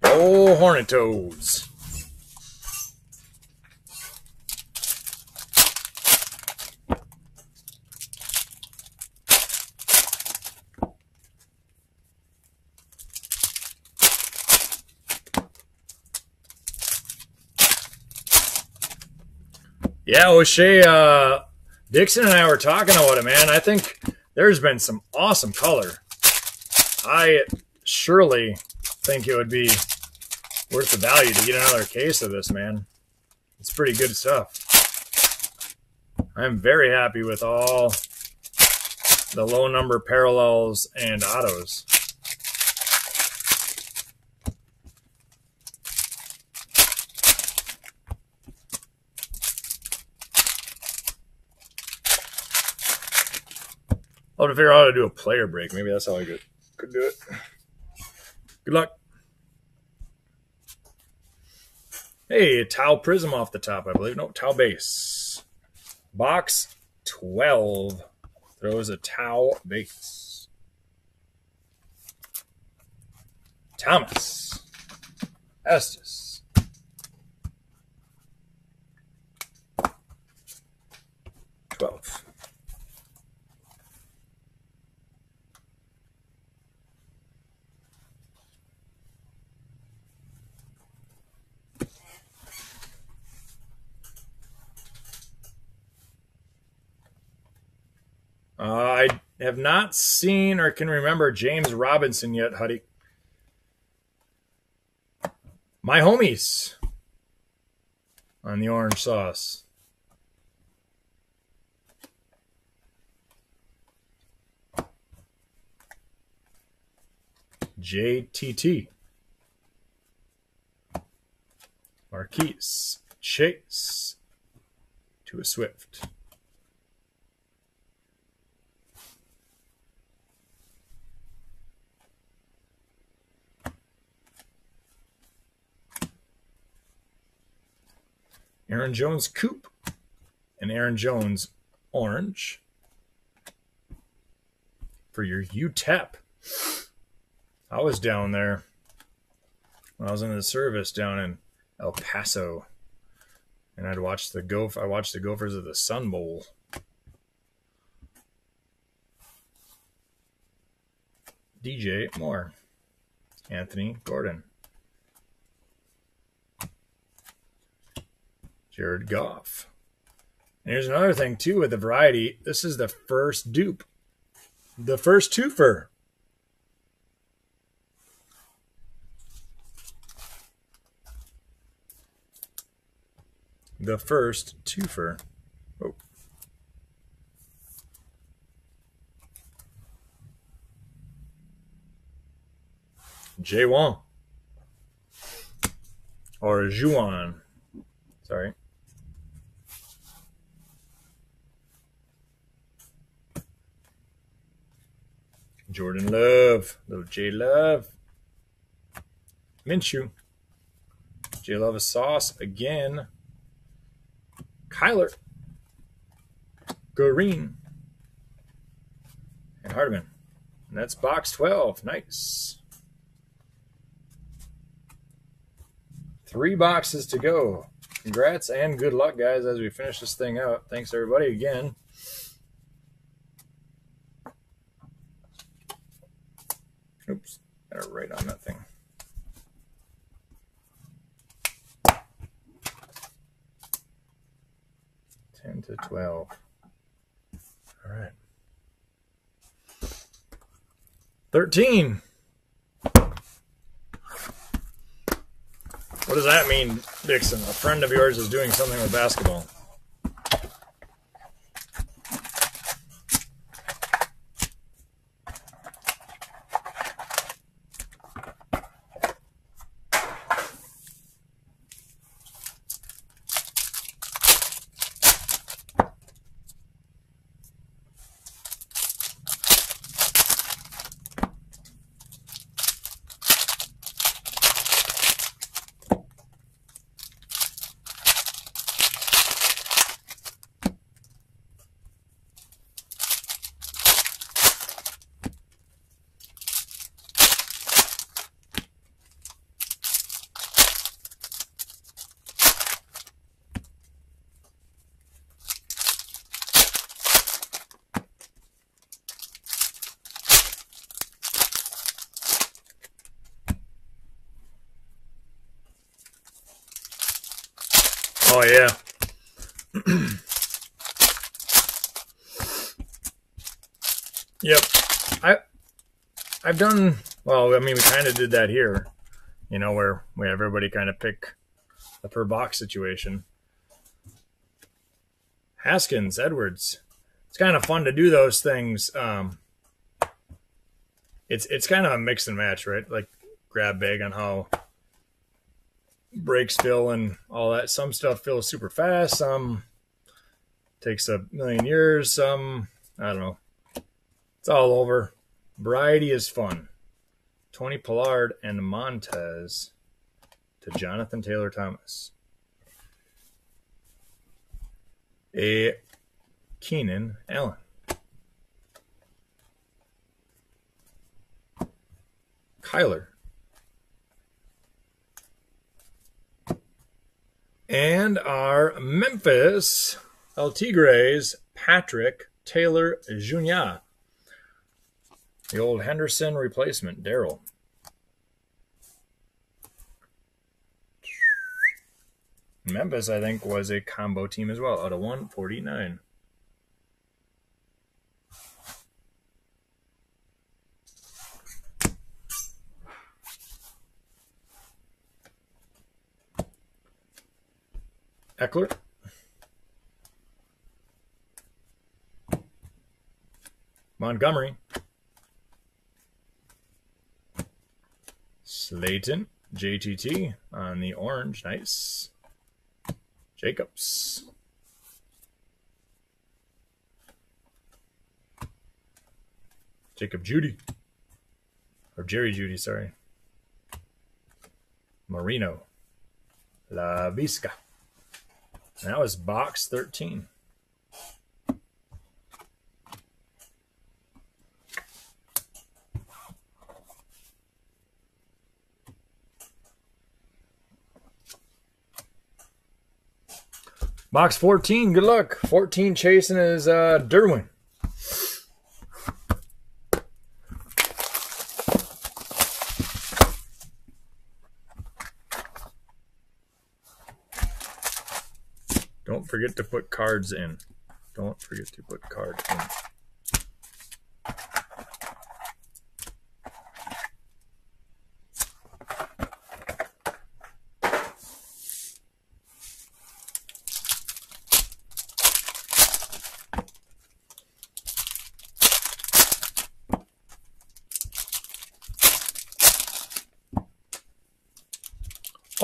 Oh, Hornet Yeah, O'Shea, uh, Dixon and I were talking about it, man. I think there's been some awesome color. I surely think it would be worth the value to get another case of this, man. It's pretty good stuff. I'm very happy with all the low number parallels and autos. To figure out how to do a player break. Maybe that's how I could, could do it. Good luck. Hey, Tua Prizm off the top, I believe. No, Tua Base. Box 12 throws a Tua Base. Thomas. Estes. Twelve. Uh, I have not seen or can remember James Robinson yet, Huddy. My homies on the orange sauce. JTT. Marquise. Chase. To a Swift. Aaron Jones Coupe and Aaron Jones Orange for your UTEP. I was down there when I was in the service down in El Paso, and I'd watch the Goph. I watched the Gophers of the Sun Bowl. DJ Moore, Anthony Gordon. Jared Goff. And here's another thing too with the variety. This is the first dupe, the first twofer. The first twofer. Oh. Jay Wong. Or Juan. Sorry. Jordan Love, little J Love, Minshew, J Love a sauce again, Kyler, Green, and Hardman. And that's box 12. Nice. Three boxes to go. Congrats and good luck, guys, as we finish this thing out. Thanks, everybody, again. Oops, got it right on that thing. Ten to twelve. All right. Thirteen. What does that mean, Dixon? A friend of yours is doing something with basketball. Oh yeah. yep. I I've done well, I mean we kind of did that here. You know, where we have everybody kind of pick a per box situation. Haskins, Edwards. It's kind of fun to do those things. Um, it's it's kind of a mix and match, right? Like grab bag on how brakes fill and all that. Some stuff fills super fast. Some takes a million years. Some I don't know. It's all over. Variety is fun. Tony Pollard and Montez to Jonathan Taylor Thomas. A Keenan Allen. Kyler. And our Memphis El Tigres Patrick Taylor Jr. The old Henderson replacement, Daryl. Memphis, I think, was a combo team as well, out of 149. Ekeler. Montgomery. Slayton. JTT on the orange. Nice. Jacobs. Jacob Jeudy. Or Jerry Jeudy, sorry. Marino. La Visca. That was box 13. Box 14, good luck. 14 chasing is uh, Derwin. Don't forget to put cards in. Don't forget to put cards in.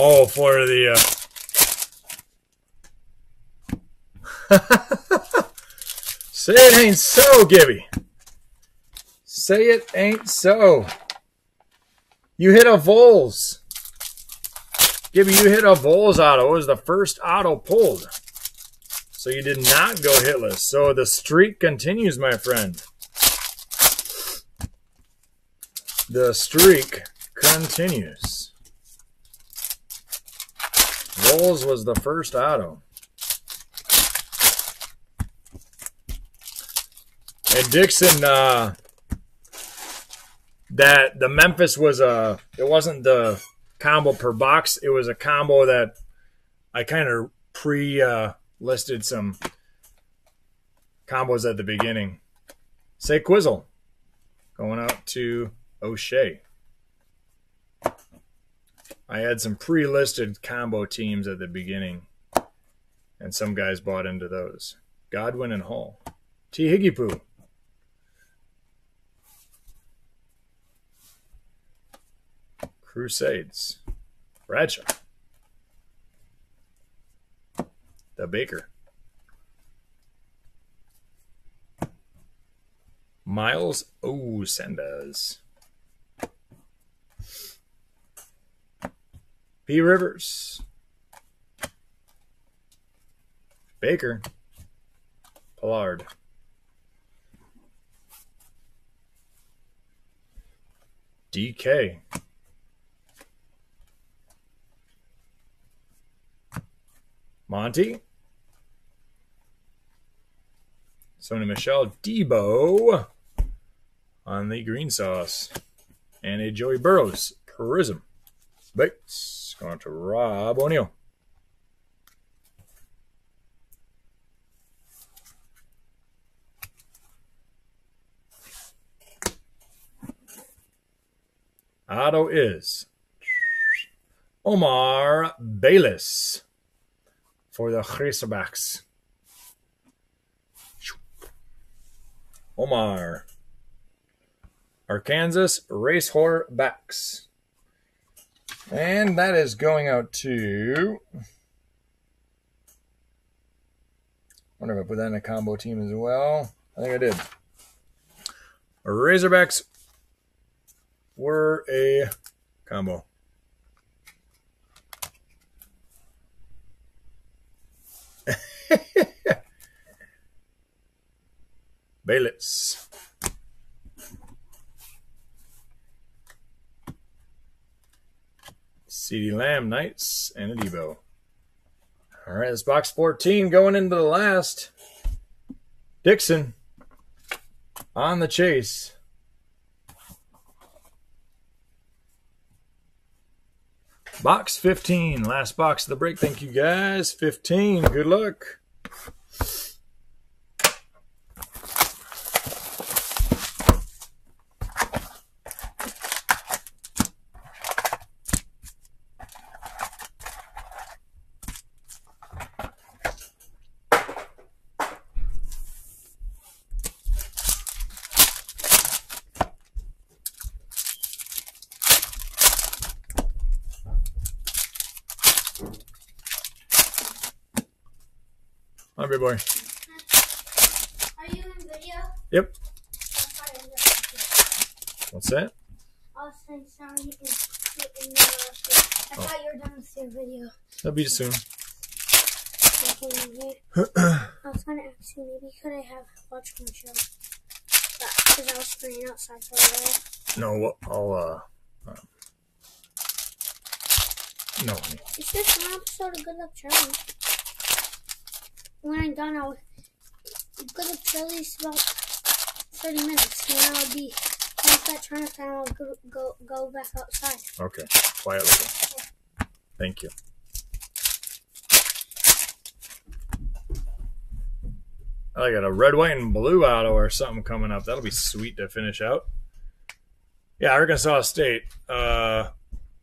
Oh, for the. Uh... [LAUGHS] Say it ain't so, Gibby. Say it ain't so. You hit a Vols. Gibby, you hit a Vols auto. It was the first auto pulled. So you did not go hitless. So the streak continues, my friend. The streak continues. Rolls was the first auto. And Dixon, uh, that the Memphis was a, it wasn't the combo per box. It was a combo that I kind of pre uh, listed some combos at the beginning. Say Quizzle going out to O'Shea. I had some pre-listed combo teams at the beginning, and some guys bought into those. Godwin and Hall. T. Higgy Poo. Crusades. Bradshaw. The Baker. Miles Osendas. P. Rivers. Baker. Pollard. DK. Monty. Sony Michel Deebo on the green sauce. And a Joey Burrows Prizm. Bates. Going to Rob O'Neill. Auto is Omar Bayless for the Razorbacks. Omar. Arkansas Racehorse Backs. And that is going out to. I wonder if I put that in a combo team as well. I think I did. Razorbacks were a combo. [LAUGHS] Bayless. CeeDee Lamb, Knights, and a Deebo. All right, it's box 14 going into the last. Dixon on the chase. Box 15, last box of the break. Thank you guys. 15, good luck. Hi, big boy. Are you in video? Yep. I thought I was What's that? I was saying sorry in, in the, I Oh. thought you were done with your That'll be soon. [CLEARS THROAT] I was to ask you, maybe could I have watched my show? Because I was playing outside for a while. No, I'll, uh, uh no, honey. It's just one episode of Good Luck Charlie. When I'm done, I'll. Good Luck Charlie's about 30 minutes. And then I'll be. Once that turns time, I'll go, go, go back outside. Okay, quietly. little. Thank you. I got a red, white, and blue auto or something coming up. That'll be sweet to finish out. Yeah, Arkansas State. Uh,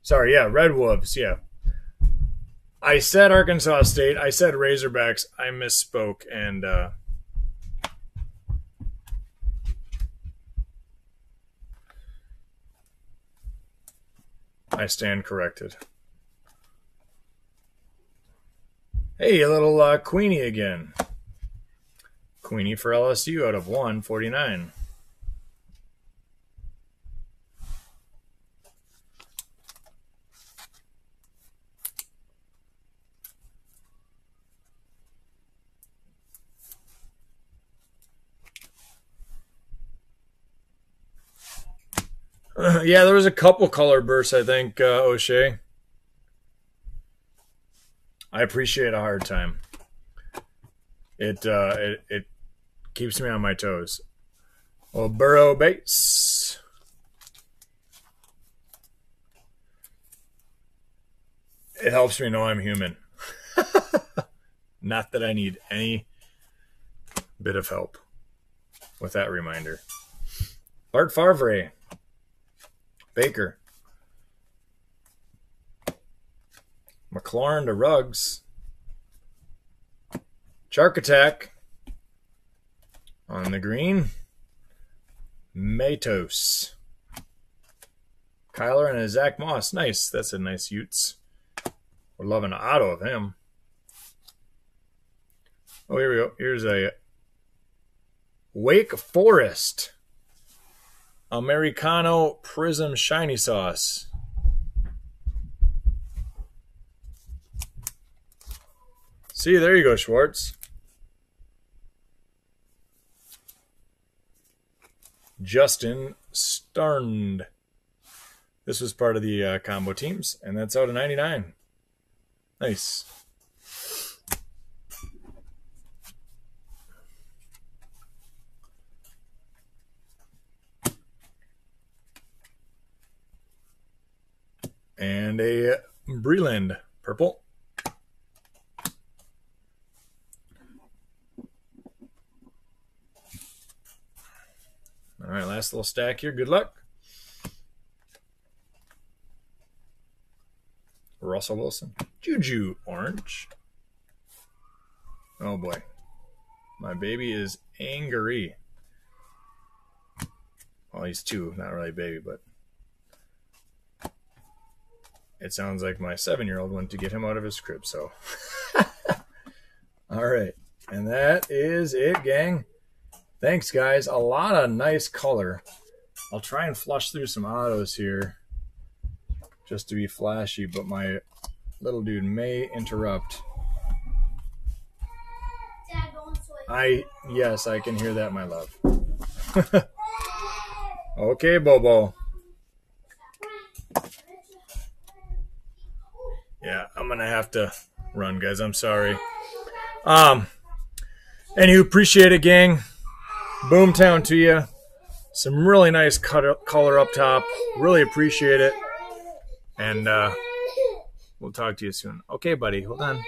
sorry, yeah, Red Wolves. Yeah, I said Arkansas State. I said Razorbacks. I misspoke, and uh, I stand corrected. Hey, a little uh, Queenie again. Queenie for LSU out of 149. Uh, yeah, there was a couple color bursts, I think, uh, O'Shea. I appreciate a hard time. It uh, it it keeps me on my toes. Well, Burrow base. It helps me know I'm human. [LAUGHS] Not that I need any bit of help with that reminder. Bart Favre. Baker. McLaurin to Ruggs. Shark Attack on the green. Matos. Kyler and a Zach Moss. Nice. That's a nice Utes. We're loving an auto of him. Oh, here we go. Here's a Wake Forest. Americano Prizm Shiny Sauce. See, there you go, Schwartz. Justin Strnad. This was part of the uh, combo teams, and that's out of 99. Nice. And a Breland purple. All right, last little stack here. Good luck. Russell Wilson. Juju orange. Oh boy. My baby is angry. Well, he's two, not really baby, but it sounds like my seven year old went to get him out of his crib, so. [LAUGHS] All right. And that is it, gang. Thanks, guys. A lot of nice color. I'll try and flush through some autos here just to be flashy, but my little dude may interrupt. I, yes, I can hear that, my love. [LAUGHS] okay, Bobo. Yeah, I'm gonna have to run, guys. I'm sorry. Um, anywho, appreciate it, gang. Boomtown to you. Some really nice cut color up top. Really appreciate it. And uh, we'll talk to you soon. Okay, buddy. Hold on.